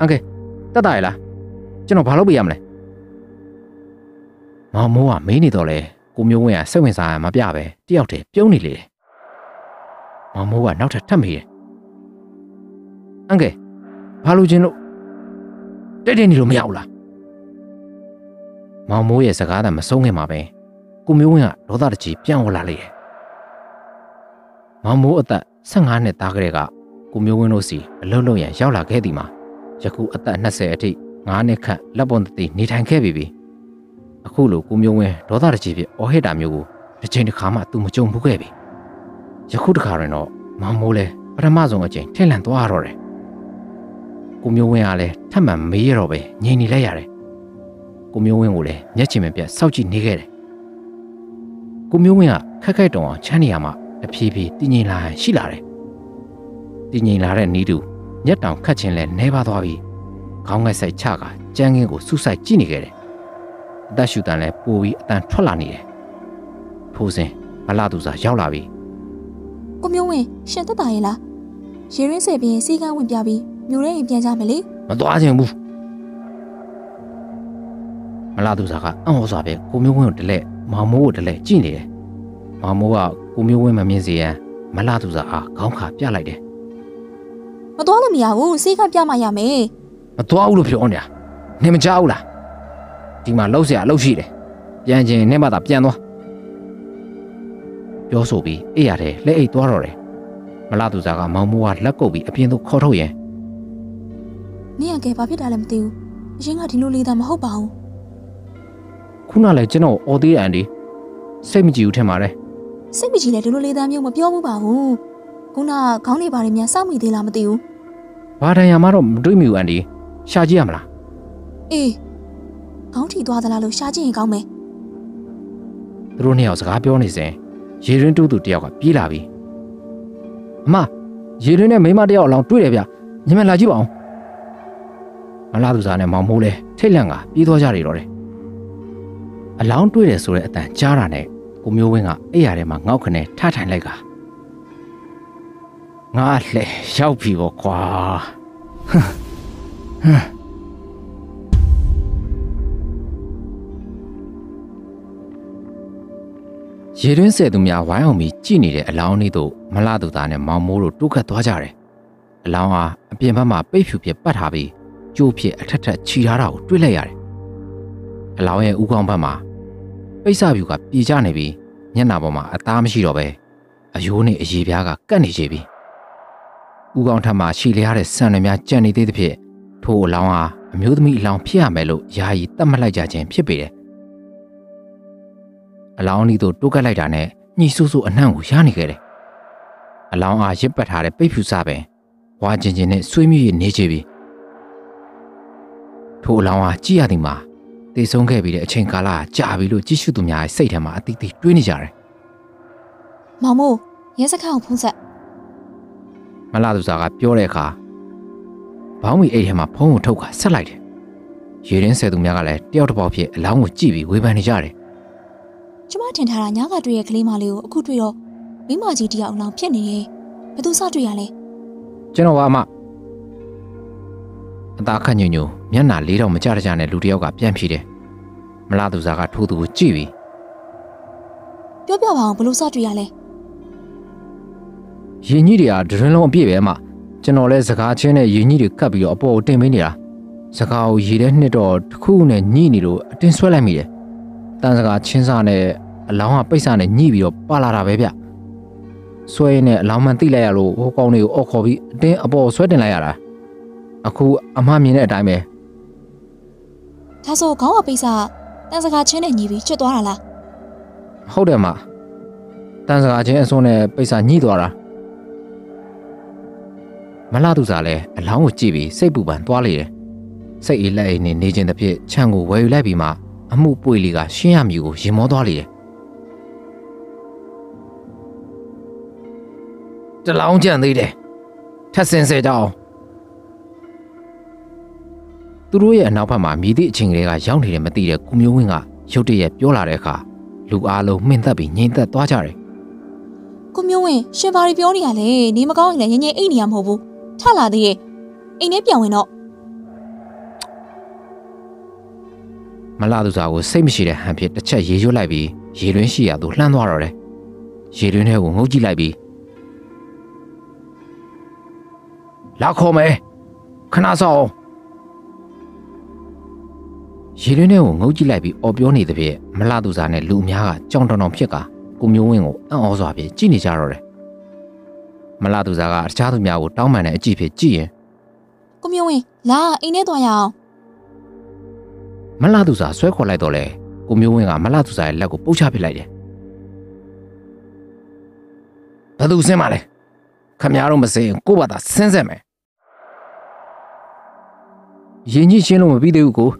[SPEAKER 1] အန်ကဲတက်တာရလားကျွန်တော်ဘာလုပ်ပေးရမလဲ။မောင်မိုးကမေးနေတော့လေကိုမျိုးဝင်းကစိတ်ဝင်စားရမပြပဲတယောက်တည်းပြုံးနေလေတယ်။မောင်မိုးကနောက်ထပ်ထပ်မေးတယ်အန်ကဲဘာလို့ချင်းလို့တက်တက်နေလို့မရဘူးလား မောင်မိုးရဲ့စကားတမ်းမဆုံးခင်မှာပဲကိုမျိုးဝင်းကဒေါသတကြီးပြန်ဝလာလေတယ်မောင်မိုးအသက်15နှစ်သားကလေးကကိုမျိုးဝင်းတို့စီအလုံးလုံးရန်ရောက်လာခဲ့သည်မှာယခုအသက်20အထိ9နှစ်ခန့်လက်ပွန်တည်နေထိုင်ခဲ့ပြီပြီအခုလိုကိုမျိုးဝင်းဒေါသတကြီးဖြစ်အော်ဟစ်တာမျိုးကိုတစ်ချိန်တစ်ခါမှသူမကြုံဘူးခဲ့ပြီယခုတစ်ခါရင်တော့မောင်မိုးလဲပထမဆုံးအချိန်ထင်လန့်သွားတော့တယ်ကိုမျိုးဝင်းကလည်းထပ်မံမေးရတော့ပဲငြိမ်နေလိုက်ရတယ်။ ကိုမျိုးဝင်းကိုလည်းမျက်ချင်မပြတ်စောက်ကြည့်နေခဲ့တယ်။ကိုမျိုးဝင်းကခက်ခက်တုံအောင်ချမ်းနေရမှတဖြည်းဖြည်းတည်ငြိမ်လာဟန်ရှိလာတယ်။တည်ငြိမ်လာတဲ့နီးတူမျက်တောင်ခတ်ခြင်းလဲနှဲပါသွားပြီးခေါင်းငယ်ဆိုင်ချကကြမ်းကင်းကိုစူးစိုက်ကြည့်နေခဲ့တယ်။အသက်ရှူတန်လဲပိုပြီးအတန်ထွက်လာနေတယ်။ထိုးစဉ်မလာသူစာရောက်လာပြီး
[SPEAKER 2] ကိုမျိုးဝင်းရှင်တက်တာရဲ့လားရေရင်းဆဲပြီးစေးကန်းဝင်ပြပြီးမြို့ရဲအိမ်ပြန်ကြမယ်လေ
[SPEAKER 1] မသွားခြင်းဘူး မလာသူစားကအံ့ဩစွာပဲကိုမျိုးဝင်းကိုတလဲမောင်မိုးကိုတလဲကြည့်နေတယ်မောင်မိုးကကိုမျိုးဝင်းမမြင်စေရန်မလာသူစားအားခေါင်းခါပြလိုက်တယ်
[SPEAKER 2] မတော်လို့မရဘူးစေးကန်းပြမှရမယ်
[SPEAKER 1] မသွားဘူးလို့ပြောနေတာနင်မကြောက်ဘူးလားဒီမှာလှုပ်เสียအလုပ်ရှိတယ်ပြန်ချင်းနင်မသာပြန်သွားပြောဆိုပြီးအိယာတဲ့လက်အိတ်သွားတော့တယ်မလာသူစားကမောင်မိုးကလက်ကုပ်ပြီးအပြင်သို့ခေါ်ထုတ်ရင်
[SPEAKER 2] နေ့ရကဲဘာဖြစ်တာလဲမသိဘူးအရင်ကဒီလိုလေးတာမဟုတ်ပါဘူး
[SPEAKER 1] ခုနလည်းကျွန်တော်အော်သေးတယ်အန်ဒီစိတ်မကြည့်ဘူးထင်ပါတယ်
[SPEAKER 2] စိတ်မကြည်လဲဒီလိုလေးသားမျိုးမပြောဘူးပါဘူးခုနကခေါင်းလေးပါလေးများစောင့်မိသေးလားမသိဘူး
[SPEAKER 1] ဘာတန်ရမှာတော့မတွေးမိဘူးအန်ဒီရှာကြည့်ရမလား
[SPEAKER 2] အေးခေါင်းထီသွားသလားလို့ရှားကြည့်ရင်ကောင်းမယ်
[SPEAKER 1] သူတို့နှစ်ယောက်စကားပြောနေစဉ်ရေရင်းတူးသူတယောက်ကပြေးလာပြီအမရေရင်းနဲ့မိန်းမတယောက်အလောင်းတွေ့တယ်ဗျညမလာကြည့်ပါအောင်မလာသူစားနဲ့မောင်မိုးလဲထိတ်လန့်ကပြေးသွားကြရတော့တယ် အလောင်းတွေ့တယ်ဆိုတဲ့အတန်ကြားတာနဲ့ကိုမျိုးဝင်းကအိယာထဲမှာငေါက်ခနဲ့ထထိုင်လိုက်ကငါလှဲရောက်ပြီပေါ့ကွာဟမ်ဟမ်ရေတွင်းဆယ်သူများဝိုင်းအောင်ပြီးကြည်နေတဲ့အလောင်းလေးတို့မလာသူသားနဲ့မောင်မိုးတို့တိုးခတ်သွားကြတယ်။အလောင်းဟာအပြင်ဘက်မှာပိတ်ဖြူဖြစ်ပတ်ထားပြီးကျိုးဖြစ်အထက်ထက်ခြီထားတာကိုတွေ့လိုက်ရတယ်။အလောင်းရဲ့ဥကောင်းဘက်မှာ ပိတ်စဖြူကပြေကျနေပြီးမျက်နှာပေါ်မှာအသားမရှိတော့ပဲအယိုးနဲ့အရေပြားကကတ်နေကြပြီ။ဥကောင်းထက်မှာရှီလျားတဲ့ဆန်တွေများကြံ့နေသေးသဖြင့်ထိုအလောင်းဟာအမျိုးသမီးအလောင်းဖြစ်ရမယ်လို့ယာယီသတ်မှတ်လိုက်ကြခြင်းဖြစ်ပေတယ်အလောင်းဤသို့တိုးကပ်လိုက်တာနဲ့ညှိဆိုးဆိုးအနှံ့ကိုရနေခဲ့တယ်အလောင်းအားရစ်ပတ်ထားတဲ့ပိတ်ဖြူစားပင်ဝါကျင်ကျင်နဲ့ဆွေးမြေ့ရနေချပြီထိုအလောင်းအားကြည့်ရသည်မှာ တည်ဆုံးခဲ့ပြီးတဲ့အချိန်ကာလကြာပြီလို့ကြည့်ရှုသူများရဲ့စိတ်ထဲမှာအတိအသီးတွေးနေကြတယ်
[SPEAKER 2] မောင်မို့ရဲစခန်းကိုဖုန်းဆက်
[SPEAKER 1] မလာသူစားကပြောတဲ့အခါဘောင်းမီအိတ်ထဲမှာဖုန်းကိုထုတ်ခါဆက်လိုက်တယ်ရေရင်းဆယ်သူများကလည်းတယောက်တစ်ပေါက်ဖြစ်အလောင်းကိုကြည့်ပြီးဝေဖန်နေကြတယ်
[SPEAKER 2] ကျမထင်ထားတာညကတွေ့ရဲ့ကလေးမလေးကိုအခုတွေ့တော့မိမကြီးတယောက်အလောင်းဖြစ်နေရဲ့ဘယ်သူစတွေ့ရလဲ
[SPEAKER 1] ကျွန်တော်ကအမ အသားခတ်ညွညွမျက်နှာလေးတော့မကြတကြနဲ့လူတစ်ယောက်ကပြန်ဖြေတယ်မလာသူစားကထိုးသူကိုကြည့်ပြီး
[SPEAKER 2] ပြောပြပါအောင်ဘယ်လို့စတွေ့ရလဲ
[SPEAKER 1] ရင်ကြီးတွေကဒရင်လုံးအပြည့်ပဲအမကျွန်တော်လည်းစကားချင်းနဲ့ရင်ကြီးတွေကတ်ပြီးတော့အပေါ်ကိုတင်ပေးနေတာစကားကိုရေထဲနှစ်တော့တစ်ခုနဲ့ညှိနေလို့အတင်းဆွဲလိုက်မိတယ်တန်စကားချင်းစားနဲ့အလောင်းကပိတ်စာနဲ့ညှိပြီးတော့ပါလာတာပဲဗျဆွဲရင်းနဲ့အလောင်းမှန်တိလိုက်ရလို့ဟိုကောင်လေးကိုအော်ခေါ်ပြီးအတင်းအပေါ်ဆွဲတင်လိုက်ရတာ အခုအမမြင်တဲ့အတိုင်းပဲ
[SPEAKER 2] ဒါဆိုခေါင်းကပိတ်စာတန်စကားချင်းနဲ့ညီပြီးချွတ်သွားတာလား
[SPEAKER 1] ဟုတ်တယ်မတန်စကားချင်းအစွန်းနဲ့ပိတ်စာညှိသွားတာမလာသူစားလဲအလောင်းကိုကြည့်ပြီးစိတ်ပူပန်သွားလေတယ်စိတ်အေးလက်အိမ်နဲ့နေခြင်းတစ်ဖြစ်ခြံကိုဝယ်ယူလိုက်ပြီးမှအမှုပွေလီကရှင်းရမည်ကိုရင်မောသွားလေတယ်တလောင်းကြံသေးတယ်ထပ်စင်စေကြအောင် သူတို့ရဲ့အနောက်ဘက်မှာမြည်သည့်အချိန်ကလေးကရောက်နေတယ်မသိတဲ့ကုမျိုးဝင်းကရုတ်တရက်ပြောလာတဲ့အခါလူအားလုံးမှင်သက်ပြီးငြိမ်သက်သွားကြတယ်
[SPEAKER 2] ကိုမျိုးဝင်ရှင်ဘာတွေပြောနေရလဲနေမကောင်းရင်လည်းငြိမ်ငြိမ်အိတ်နေရမဟုတ်ဘူးထလာသေးရဲ့အိမ်ထဲပြန်ဝင်တော့
[SPEAKER 1] မလာသူစားကိုစိတ်မရှိတဲ့ဟန်ဖြစ်တစ်ချက်ရေရွတ်လိုက်ပြီးရေတွင်းရှိရာသို့လှမ်းသွားတော့တယ်ရေတွင်းထဲကိုငုတ်ကြည့်လိုက်ပြီးလာခေါ်မယ်ခဏစောင့် ရေတွင်းထဲကိုငုတ်ကြည့်လိုက်ပြီးအော်ပြောနေသဖြင့်မလာသူစားနဲ့လူအများကကြောင်တောင်တောင်ဖြစ်ကကိုမျိုးဝင်းကိုအံ့ဩစွာဖြင့်ကြည့်နေကြတော့တယ်မလာသူစားကတခြားသူများကိုတောင်းပန်တဲ့အကြည့်ဖြစ်ကြည့်ရင်
[SPEAKER 2] ကိုမျိုးဝင်လာအိမ်ထဲသွားရအောင်
[SPEAKER 1] မလာသူစာဆွဲခေါ်လိုက်တော့လေကိုမျိုးဝင်းကမလာသူစာရဲ့လက်ကိုပုတ်ချပစ်လိုက်တယ်ဘယ်သူစင်းမလဲခမရတော့မစင်းရင်ကို့ဘာသာစင်းဆက်မယ်ရင်ကြီးရှင်းလို့မပြီးသေးဘူးကို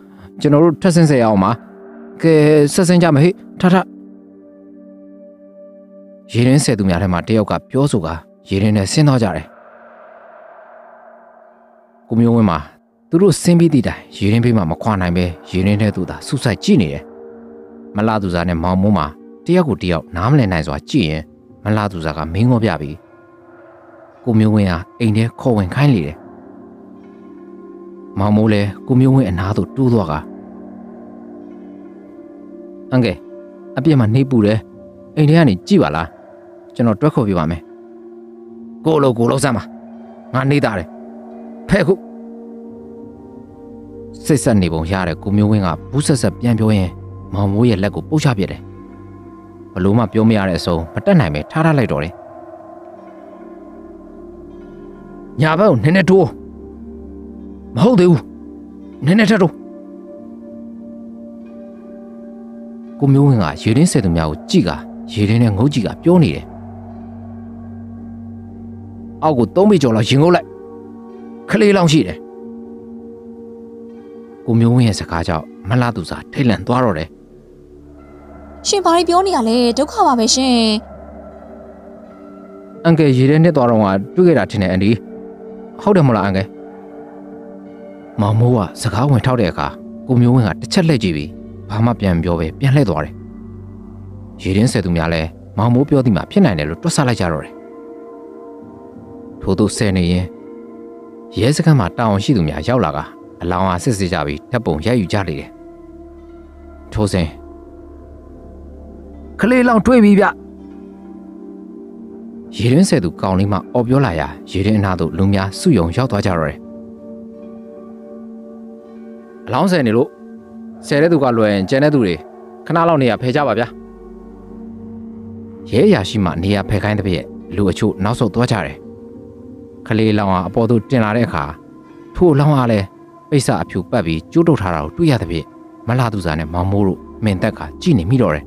[SPEAKER 1] ကျွန်တော်တို့ထပ်ဆင်းဆက်ရအောင်ပါကဲဆက်ဆင်းကြမဟိထထရေရင်းဆယ်သူများထဲမှာတယောက်ကပြောဆိုကရေရင်းနဲ့ဆင်းသွားကြတယ်ကိုမျိုးဝင်းမှာသူတို့ဆင်းပြီးတည်တိုင်ရေရင်းဘေးမှာမခွာနိုင်ပဲရေရင်းထဲသူသာဆူဆိုင်ကြည့်နေတယ်မလာသူစားနဲ့မောင်မိုးမှာတယောက်ကိုတယောက်နားမလည်နိုင်စွာကြည့်ရင်မလာသူစားကမင်းငေါပြပြီးကိုမျိုးဝင်းဟာအိမ်ထဲခေါ်ဝင်ခိုင်းလေတယ် မောင်မိုးလည်းကိုမျိုးဝင်းအနားသို့တိုးသွားကအန်ကဲအပြစ်မှာနှိပ်ပူတယ်အိမ်ထဲကနေကြည့်ပါလားကျွန်တော်တွက်ခေါ်ပြပါမယ်ကိုလိုကိုလောက်စမ်းပါငါနေတာတယ်ဖဲခုစိတ်ဆက်နေပုံရတဲ့ကိုမျိုးဝင်းကဘူးဆက်ဆက်ပြန်ပြောရင်မောင်မိုးရဲ့လက်ကိုပုတ်ချပြစ်တယ်ဘလို့မှပြောမရတဲ့အစုံမတက်နိုင်ပဲထားထားလိုက်တော့တယ်ညာဘက်ကိုနည်းနည်းတိုး မဟုတ်သေးဘူးနည်းနည်းထပ်တိုးကိုမျိုးဝင်းကရေရင်းဆယ်သူများကိုကြည့်ကရေရင်းနဲ့ငုတ်ကြည့်ကပြောနေတယ်အောက်ကိုသုံးပေကျော်လောက်ရင်ငုတ်လိုက်ခလေးလောင်ရှိတယ်ကိုမျိုးဝင်းရဲ့စကားကြောင့်မလာသူစားထိတ်လန့်သွားတော့တယ်
[SPEAKER 2] ရှင်ဘာတွေပြောနေရလဲဒုက္ခပါပဲရှင်
[SPEAKER 1] အန်ကယ်ရေထဲနှစ်သွားတော့ကတွေ့ခဲ့တာထင်တယ်အန်ဒီဟုတ်တယ်မလားအန်ကယ် မောင်မိုးကစကားဝင်ထောက်တဲ့အခါကိုမျိုးဝင်းကတစ်ချက်လှည့်ကြည့်ပြီးဘာမှပြန်မပြောပဲပြန်လှည့်သွားတယ်ရေရင်းဆယ်သူများလည်းမောင်မိုးပြောသည်မှာဖြစ်နိုင်တယ်လို့တွက်ဆလိုက်ကြတော့တယ်ထို့သူဆယ်နေရင်ရဲစခန်းမှာတာဝန်ရှိသူများရောက်လာကအလောင်းအားစစ်ဆေးကြပြီးတပ်ပုံရိုက်ယူကြလေတယ်ထိုးစင်ခလေးလောင်တွေးပြီဗျရေရင်းဆယ်သူကောင်းလေးမှအော်ပြောလာရာရေရင်းအနာသို့လူများစုယုံရောက်သွားကြတော့တယ် အလောင်းဆယ်နေလို့ဆယ်တဲ့သူကလွယ်ရင်ကျန်တဲ့သူတွေခဏလောက်နေရဖယ်ကြပါဗျာရဲအရာရှိမှနေရဖယ်ခိုင်းတဲ့ပြည့်လူအချို့နောက်ဆုတ်သွားကြတယ်ခလေးလောင်ဟာအပေါ်သို့တင်လာတဲ့အခါထို့လောင်အားလဲပိတ်စအဖြူပတ်ပြီးကျိုးတုတ်ထားတာကိုတွေ့ရသဖြင့်မလာသူစားနဲ့မောင်မိုးတို့မင်သက်ကကြည့်နေမိတော့တယ်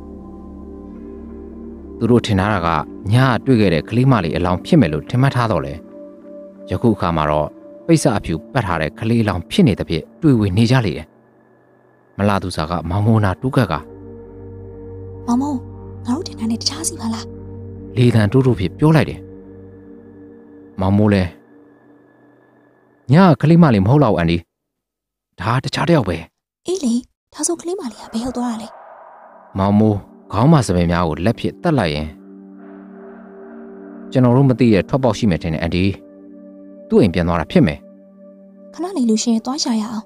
[SPEAKER 1] သူတို့ထင်ထားတာကညကတွေ့ခဲ့တဲ့ကလေးမလေးအလောင်းဖြစ်မယ်လို့ထင်မှတ်ထားတော့လေယခုအခါမှာတော့ ပိတ်စအဖြူပတ်ထားတဲ့ကလေးအလောင်းဖြစ်နေသဖြင့်တွေ့ဝေနေကြလေတယ်မလာသူစားကမောင်မိုးနာတူးခက်က
[SPEAKER 2] မောင်မောင်ငါတို့တင်တာနဲ့တခြားစီပါလား
[SPEAKER 1] လေတံတိုးတိုးဖြစ်ပြောလိုက်တယ်။မောင်မိုးလဲညာကလေးမလေးမဟုတ်တော့ဘူးအန်ဒီဒါတခြားတစ်ယောက်ပဲ
[SPEAKER 2] အေးလေဒါဆိုကလေးမလေးကဘယ်ရောက်သွားတာလဲ
[SPEAKER 1] မောင်မိုးခေါင်းမစပယ်များကိုလက်ဖြစ်တက်လိုက်ရင်ကျွန်တော်တို့မသိရထွက်ပေါက်ရှိမယ်ထင်တယ်အန်ဒီ သူ့အိမ်ပြန်သွားတာဖြစ်မယ်
[SPEAKER 2] ခဏလေးလူရှင်သွားရှာရအောင်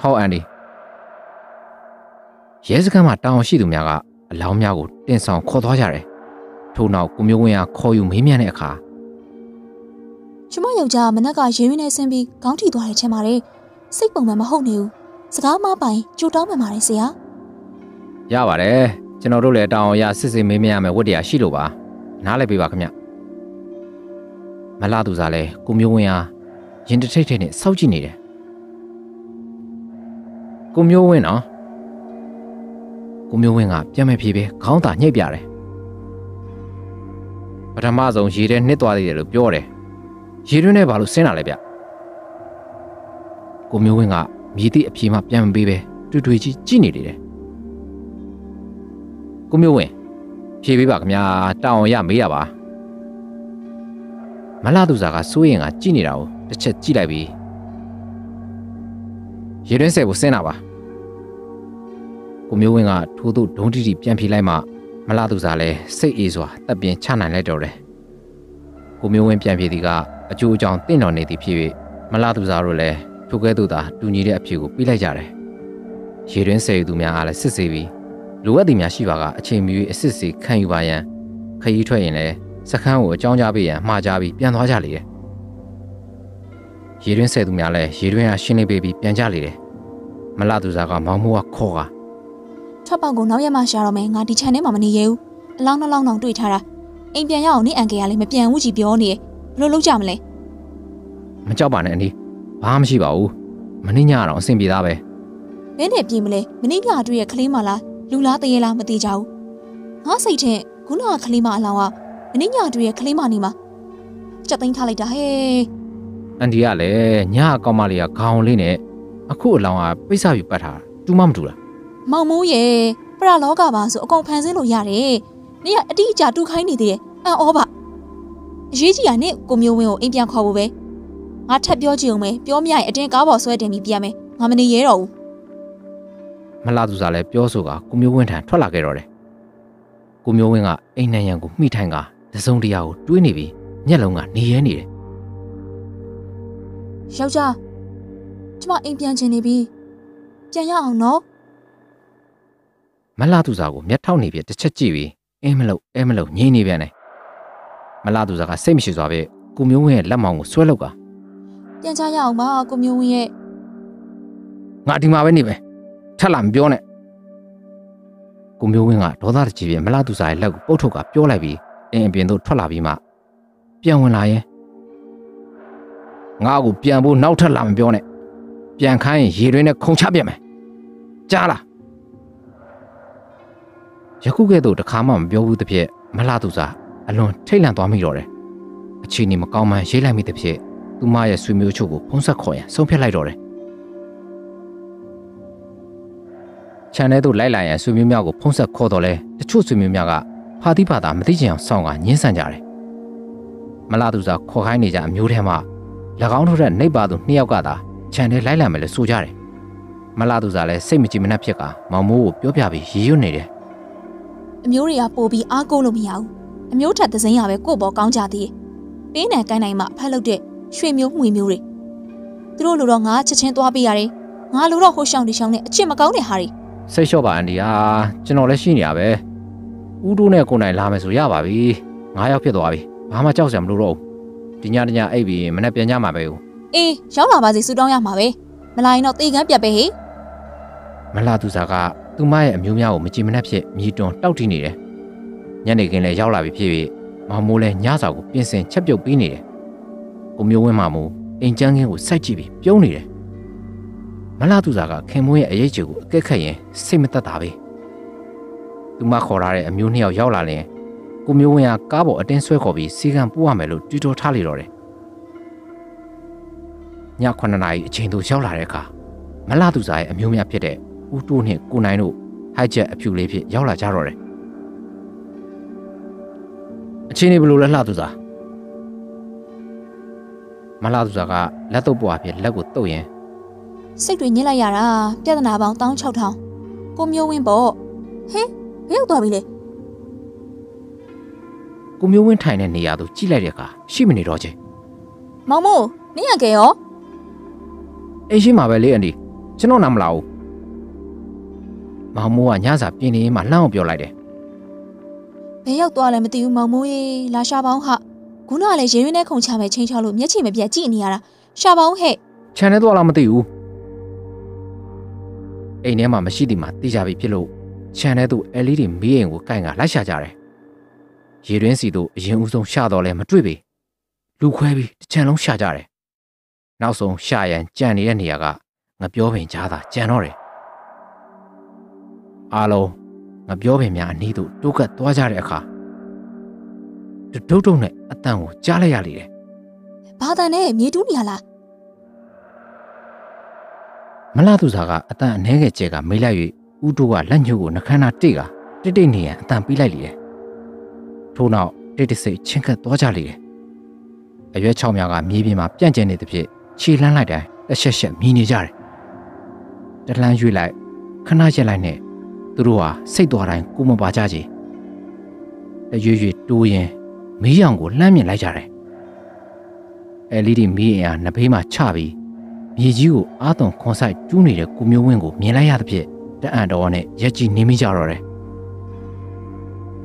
[SPEAKER 1] ဟောအန်ဒီရဲစခန်းမှာတောင်းရှိသူများကအလောင်းများကိုတင်ဆောင်ခေါ်သွားကြတယ်ထို့နောက်ကိုမျိုးဝင်းကခေါ်ယူမေးမြန်းတဲ့အခါ
[SPEAKER 2] ကျမယောက်ျားကမနက်ကရေရင်းနဲ့ဆင်းပြီးခေါင်းထိသွားတယ်ချင်ပါတယ်စိတ်ပုံမှန်မဟုတ်နေဘူးစကားမပိုင်ကြိုတောင်းမှန်ပါတယ်ဆရာ
[SPEAKER 1] ရပါတယ်ကျွန်တော်တို့လည်းတောင်းအောင်ရစစ်စစ်မေးမြန်းရမယ်ဝတ်တရားရှိလို့ပါနားလည်ပေးပါခင်ဗျ မလာသူစားလဲကိုမျိုးဝင်းဟာရင်တစ်ထိတ်ထိတ်နဲ့စောက်ကြည့်နေတယ်ကိုမျိုးဝင်းနော်ကိုမျိုးဝင်းကပြန်မဖြေပဲခေါင်းသာညှိပ်ပြတယ်ပထမဆုံးရေထဲနှစ်သွားသေးတယ်လို့ပြောတယ်ရေတွင်းနဲ့ဘာလို့ဆင်းလာလဲဗျကိုမျိုးဝင်းကမြည်သည့်အဖြေမှပြန်မပေးပဲတွေ့တွေ့ကြီးကြည့်နေတယ်ကိုမျိုးဝင်ဖြေပေးပါခင်ဗျာတောင်းအောင်ရမေးရပါ မလာသူစားကစိုးရင်ကကြည့်နေတာကိုတစ်ချက်ကြည့်လိုက်ပြီးရေတွင်းဆယ်ကိုဆင်းတာပါကိုမျိုးဝင်ကထိုးသူဒုံတိတိပြန်ဖြေလိုက်မှမလာသူစားလဲစိတ်အေးစွာတပ်ပြင်းချနိုင်လိုက်တော့တယ်ကိုမျိုးဝင်ပြန်ဖြေသည်ကအကျိုးအကြောင်းတင့်တော်နေသည်ဖြစ်၍မလာသူစားတို့လည်းထိုကဲ့သို့သာတူညီတဲ့အဖြေကိုပေးလိုက်ကြတယ်ရေတွင်းဆယ်သူများအားလည်းစစ်ဆေးပြီးလိုအပ်သည်များရှိပါကအချိန်မီ၍အစ်စ်စီခံယူပါရန်ခရီးထွက်ရင်လည်း စခန်းကိုအကြောင်းကြားပေးရန်မှားကြားပြီးပြန်သွားကြလေတယ်။ရေတွင်းဆယ်သူများလည်းရေတွင်းအားရှင်းလင်းပေးပြီးပြန်ကြလေတယ်။မလာသူစားကမောင်မိုးကခေါ်က
[SPEAKER 2] ထွက်ပေါက်ကိုနောက်ရက်မှရှာတော့မယ်ငါဒီချန်ထဲမှာမနေရဘူးအလောင်းနှလောင်းတောင်တွေ့ထားတာအိမ်ပြန်ရအောင်နေအန်ကယ်ကလည်းမပြန်ဘူးကြီးပြောနေတယ်ဘယ်လိုလုပ်ကြမလဲ
[SPEAKER 1] မကြောက်ပါနဲ့အနီးဘာမှမရှိပါဘူး။မင်းညတော့အဆင်ပြေသားပဲ
[SPEAKER 2] ဘယ်နဲ့ပြေးမလဲမနေ့ကတွေ့ရကလေးမလားလူလားတရေလားမသိကြဘူးငါစိတ်ထင်ခုနကကလေးမအလောင်းက မနေ့ညတွေ့ရကလေးမနေမှာစက်သိမ်းထားလိုက်တာဟဲ့။
[SPEAKER 1] အန်ဒီကလည်းညအကောင်မလေးကခေါင်းလေးနဲ့အခုအလောင်းကပိတ်စပြီးပတ်ထားတာတူမမတူလား
[SPEAKER 2] မောင်မိုးရဲ့ပရလောကပါဆိုအကုန်ဖန်ဆင်းလို့ရတယ်နေရအတိအကျတူခိုင်းနေသေးတယ်အံ့ဩပါအရေးကြီးတာနဲ့ကိုမျိုးဝင်းကိုအိမ်ပြန်ခေါ်ဖို့ပဲငါထပ်ပြောကြည့်အောင်မယ်ပြောမရရင်အတင်းကားပေါ်ဆွဲတင်ပြီးပြန်မယ်ငါမနေရဲတော့ဘူး။
[SPEAKER 1] မလာသူစားလည်းပြောဆိုကကိုမျိုးဝင်းထံထွက်လာခဲ့တော့တယ်။ကိုမျိုးဝင်းကအိမ်နံရံကိုမိထိုင်က တစုံတရာကိုတွေးနေပြီးညက်လုံးကနေရဲနေတယ်
[SPEAKER 2] ယောက်ျားကျမအိမ်ပြန်ချင်နေပြီပြန်ရအောင်နော်
[SPEAKER 1] မလာသူစားကိုမျက်ထောက်နေပြတစ်ချက်ကြည့်ပြီးအင်းမလို့အဲမလို့ငြိမ့်နေပြန်တယ်မလာသူစားကစိတ်မရှိစွာပဲကိုမျိုးဝင်းရဲ့လက်မောင်ကိုဆွဲလောက်က
[SPEAKER 2] ပြန်ချရအောင်ပါကိုမျိုးဝင်းရဲ့
[SPEAKER 1] ငါဒီမှာပဲနေပဲထက်လာမပြောနဲ့ကိုမျိုးဝင်းကဒေါသတကြီးပြမလာသူစားရဲ့လက်ကိုပုတ်ထုတ်ကပြောလိုက်ပြီး အင်းအပြင်သို့ထွက်လာပြီးမှပြန်ဝင်လာရင်ငါ့ကိုပြန်ဖို့နောက်ထပ်လာမပြောနဲ့ပြန်ခိုင်းရင်ရေတွင်းနဲ့ခုံချပြက်မယ်ကြားလားယခုကဲ့သို့တခါမှမပြောဘူးတစ်ဖြစ်မလာသူစားအလွန်ထိတ်လန့်သွားမိတော့တယ်အချိန်ကြီးမကောင်းမှရေးလိုက်မိတစ်ဖြစ်သူမရဲ့ဆွေမျိုးချုပ်ကိုဖုံးဆက်ခေါ်ရန်ဆုံးဖြတ်လိုက်တော့တယ်ခြံထဲသို့လိုက်လာရန်ဆွေမျိုးများကိုဖုံးဆက်ခေါ်တော်လဲတချို့ဆွေမျိုးများက ဖာတိဖာသာမသိချင်အောင်စောင့်ကညှင်းဆန်ကြတယ်မလာသူစားခေါ်ခိုင်းနေကြအမျိုးထဲမှာ၎င်းတို့ရဲ့နှိပ်ပါသူနှစ်ယောက်ကသာခြံထဲလိုက်လာမယ်လို့ဆိုကြတယ်မလာသူစားလည်းစိတ်မကြည်မနှက်ဖြစ်ကမောင်မိုးကိုပြောပြပြီးရေရွတ်နေတယ်
[SPEAKER 2] အမျိုးတွေကပို့ပြီးအားကိုးလို့မရဘူးအမျိုးထက်သစိမ်းရပဲကို့ပေါ်ကောင်းကြသေးတယ်ပေးနိုင်ကိုင်းနိုင်မှဖက်လုပ်တဲ့ရွှေမျိုးမှွေမျိုးတွေသူတို့လိုတော့ငါချက်ချင်းသွားပေးရတယ်ငါလိုတော့ဟိုရှောင်းဒီရှောင်းနဲ့အချစ်မကောင်းတဲ့ဟာတွေ
[SPEAKER 1] စိတ်လျှော့ပါအန်ဒီဟာကျွန်တော်လည်းရှိနေရပဲ ဦးတို့နဲ့ကိုယ်နိုင်လာမယ်ဆိုရပါပြီငါးယောက်ဖြစ်သွားပြီဘာမှကြောက်စရာမလိုတော့ဘူးဒီညတညအိပ်ပြီးမနေ့ပြန်ကြမှာပဲဦး
[SPEAKER 2] အေးရောက်လာပါစေဆူတောင်းရမှာပဲမလာရင်တော့တေကန်းပြတ်ပဲဟေ့
[SPEAKER 1] မလာသူစားကသူမရဲ့အမျိုးများကိုမကြည်မနှက်ဖြစ်မြည်တွန်းတောက်တီနေတယ်ညနေခင်းလည်းရောက်လာပြီဖြစ်၍မောင်မိုးလည်းညစာကိုပြင်ဆင်ချက်ပြုတ်ပေးနေတယ်ကိုမျိုးဝင်းမမိုးအိမ်ကျန်းခင်းကိုစိုက်ကြည့်ပြီးပြုံးနေတယ်မလာသူစားကခင်မွေးရဲ့အရေးချေကိုအကက်ခတ်ရင်စိတ်မသက်တာပဲ သူမခေါ်ထားတဲ့အမျိုးနှစ်ယောက်ရောက်လာရင်ကိုမျိုးဝင်းကကားပေါ်အတင်းဆွဲခေါ်ပြီးစီကံပို့ရမယ်လို့တွေးတောထားလေတော့တယ်ည9နာရီအချိန်သို့ရောက်လာတဲ့အခါမလာသူစားရဲ့အမျိုးများဖြစ်တဲ့ဦးတိုးနှင့်ကိုနိုင်တို့ဟိုက်ချက်အဖြူလေးဖြစ်ရောက်လာကြတော့တယ်အချင်းနေဘယ်လိုလဲလှသူစားမလာသူစားကလက်တော့ပွားဖြစ်လက်ကိုတုပ်ရင်
[SPEAKER 2] စိတ်တွေညစ်လိုက်ရတာပြဿနာပေါင်း16000ကိုမျိုးဝင်းပေါ့ဟဲ ဘယ်ရောက်သွားပြီလဲ
[SPEAKER 1] ကိုမျိုးဝင်းထိုင်တဲ့နေရာသို့ကြည့်လိုက်တဲ့အခါရှိမနေတော့ချင်း
[SPEAKER 2] မောင်မို့နင့်ရကဲရော
[SPEAKER 1] အိမ်ရှိမှာပဲလေအန်ဒီကျွန်တော်နားမလာဘူးမောင်မိုးကညစာပြင်းနေမှလှမ်းအောင်ပြောလိုက်တယ်
[SPEAKER 2] ဘယ်ရောက်သွားလဲမသိဘူးမောင်မိုးရေလာရှာပေါင်းဟာခုနကလည်းရေရင်းနဲ့ခုန်ချမယ်ချင်းချောက်လို့မျက်ခြေမပြတ်ကြည့်နေရတာရှာပေါင်းဟဲ့
[SPEAKER 1] ခြံထဲသွားလားမသိဘူးအိမ်ထဲမှာမရှိသည်မှာတိကျပြီဖြစ်လို့ ခြံထဲသို့အဲလီဒီမီးအိမ်ကိုကင်ကလိုက်ရှာကြတယ်ရေတွင်းစီသို့အရင်ဦးဆုံးရှာတော့လဲမတွေ့ပေလူခွဲပြီးတစ်ချံလုံးရှာကြတယ်နောက်ဆုံးရှာရန်ကြံနေတဲ့နေရာကငပြောပင်ကြားသာကြံတော့တယ်အားလုံးငပြောပင်များအနီးသို့တိုးကပ်သွားကြတဲ့အခါဒုတ်ဒုတ်နဲ့အတန်ကိုကြားလိုက်ရလေတယ်
[SPEAKER 2] ဘာတန်နဲ့မြေတူးနေရလား
[SPEAKER 1] မလာသူစားကအတန်အနှဲငယ်ကျဲကမေးလိုက်၍ ဦးတိုးကလက်ညှိုးကိုနှခမ်းနာတိတ်ကတိတ်တိတ်နေရန်အတန်ပေးလိုက်လေတယ်ထို့နောက်တိတ်တဆိတ်ချင်းခတ်သွားကြလေတယ်အရွက်ချောင်းများကမြေပြင်မှာပြန့်ကျဲနေသဖြင့်ခြေလှမ်းလိုက်တိုင်းတစ်ချက်ချက်မြည်နေကြတယ်တလှမ်းရွေ့လိုက်ခဏရက်လိုက်နဲ့သူတို့ဟာစိတ်သွားတိုင်းကိုမပါကြချေတရွေ့ရွေ့တိုးရင်မီးရောင်ကိုလှမ်းမြင်လိုက်ကြတယ်အဲလီဒီမီးအင်အားနှစ်ဘေးမှာချပြီးမြေကြီးကိုအာသွန်ခွန်ဆိုင်ကျူးနေတဲ့ကိုမျိုးဝင်းကိုမြင်လိုက်ရသဖြင့် တအံ့တော်နဲ့ရက်ကြီးနေမိကြတော့တယ်။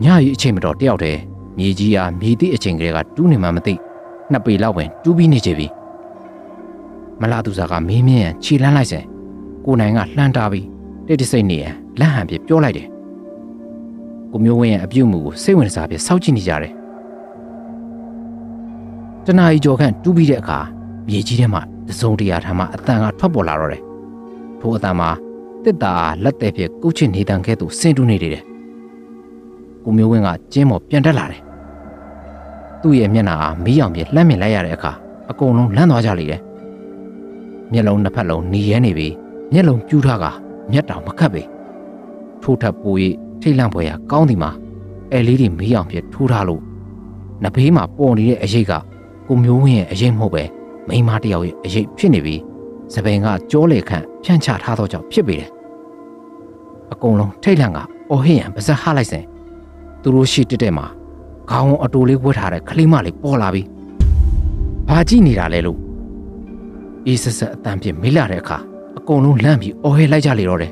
[SPEAKER 1] ညကြီးအချိန်မတော်တယောက်တည်းမြေကြီးဟာမြေတိအချိန်ကလေးကတူးနေမှမသိနှစ်ပေလောက်ပင်တူးပြီးနေကြပြီ။မလာသူစားကမင်းမြင်းခြေလန်းလိုက်စဉ်ကိုနိုင်ကလှမ်းတားပြီးတိတ်တဆိတ်နေရန်လက်ဟန်ပြပြောလိုက်တယ်။ကိုမျိုးဝင်းရဲ့အပြုတ်မှုကိုစိတ်ဝင်စားပြီးစောင့်ကြည့်နေကြတယ်။တနာရီကျော်ခန့်တူးပြီးတဲ့အခါမြေကြီးထဲမှာတစုံတရာထမ်းမှအတန်ကထွက်ပေါ်လာတော့တယ်။ထိုအတန်မှာ တစ်တာလက်သေးဖြစ်ကုတ်ချစ်နေတန်ကဲ့သို့ဆင်းတူးနေတယ်။ကိုမျိုးဝင်းကကျင်းမော်ပြန်တက်လာတယ်။သူ့ရဲ့မျက်နှာအားမီးရောင်ပြလှမ်းမြင်လိုက်ရတဲ့အခါအကုန်လုံးလန့်သွားကြလေတယ်။မျက်လုံးနှစ်ဖက်လုံးหนีရဲနေပြီးမျက်လုံးပြူးထားကမျက်တောင်မခတ်ပေ။ထိုးထပ်ပူ၍ထိတ်လန့်ဖွယ်ရာကောင်းသည်မှာအဲလေးတွေမီးရောင်ပြထိုးထားလို့နဘေးမှာပေါ်နေတဲ့အရေးကကိုမျိုးဝင်းရဲ့အရေးမဟုတ်ပဲ။မိန်းမတစ်ယောက်ရဲ့အရေးဖြစ်နေပြီး စပင်ကကြောလေခန့်ဖြန့်ချထားသောကြောင့်ဖြစ်ပေတယ်။အကုန်လုံးထိတ်လန့်ကအော်ဟစ်ရန်ပါဇက်ဟလိုက်စဉ်သူတို့ရှိတက်တဲ့မှာခေါင်းအတူလေးဝတ်ထားတဲ့ကလေးမလေးပေါ်လာပြီးဘာကြည့်နေတာလဲလို့အေးဆက်ဆက်အတန်ပြစ်မေးလာတဲ့အခါအကုန်လုံးလန့်ပြီးအော်ဟစ်လိုက်ကြလေတော့တယ်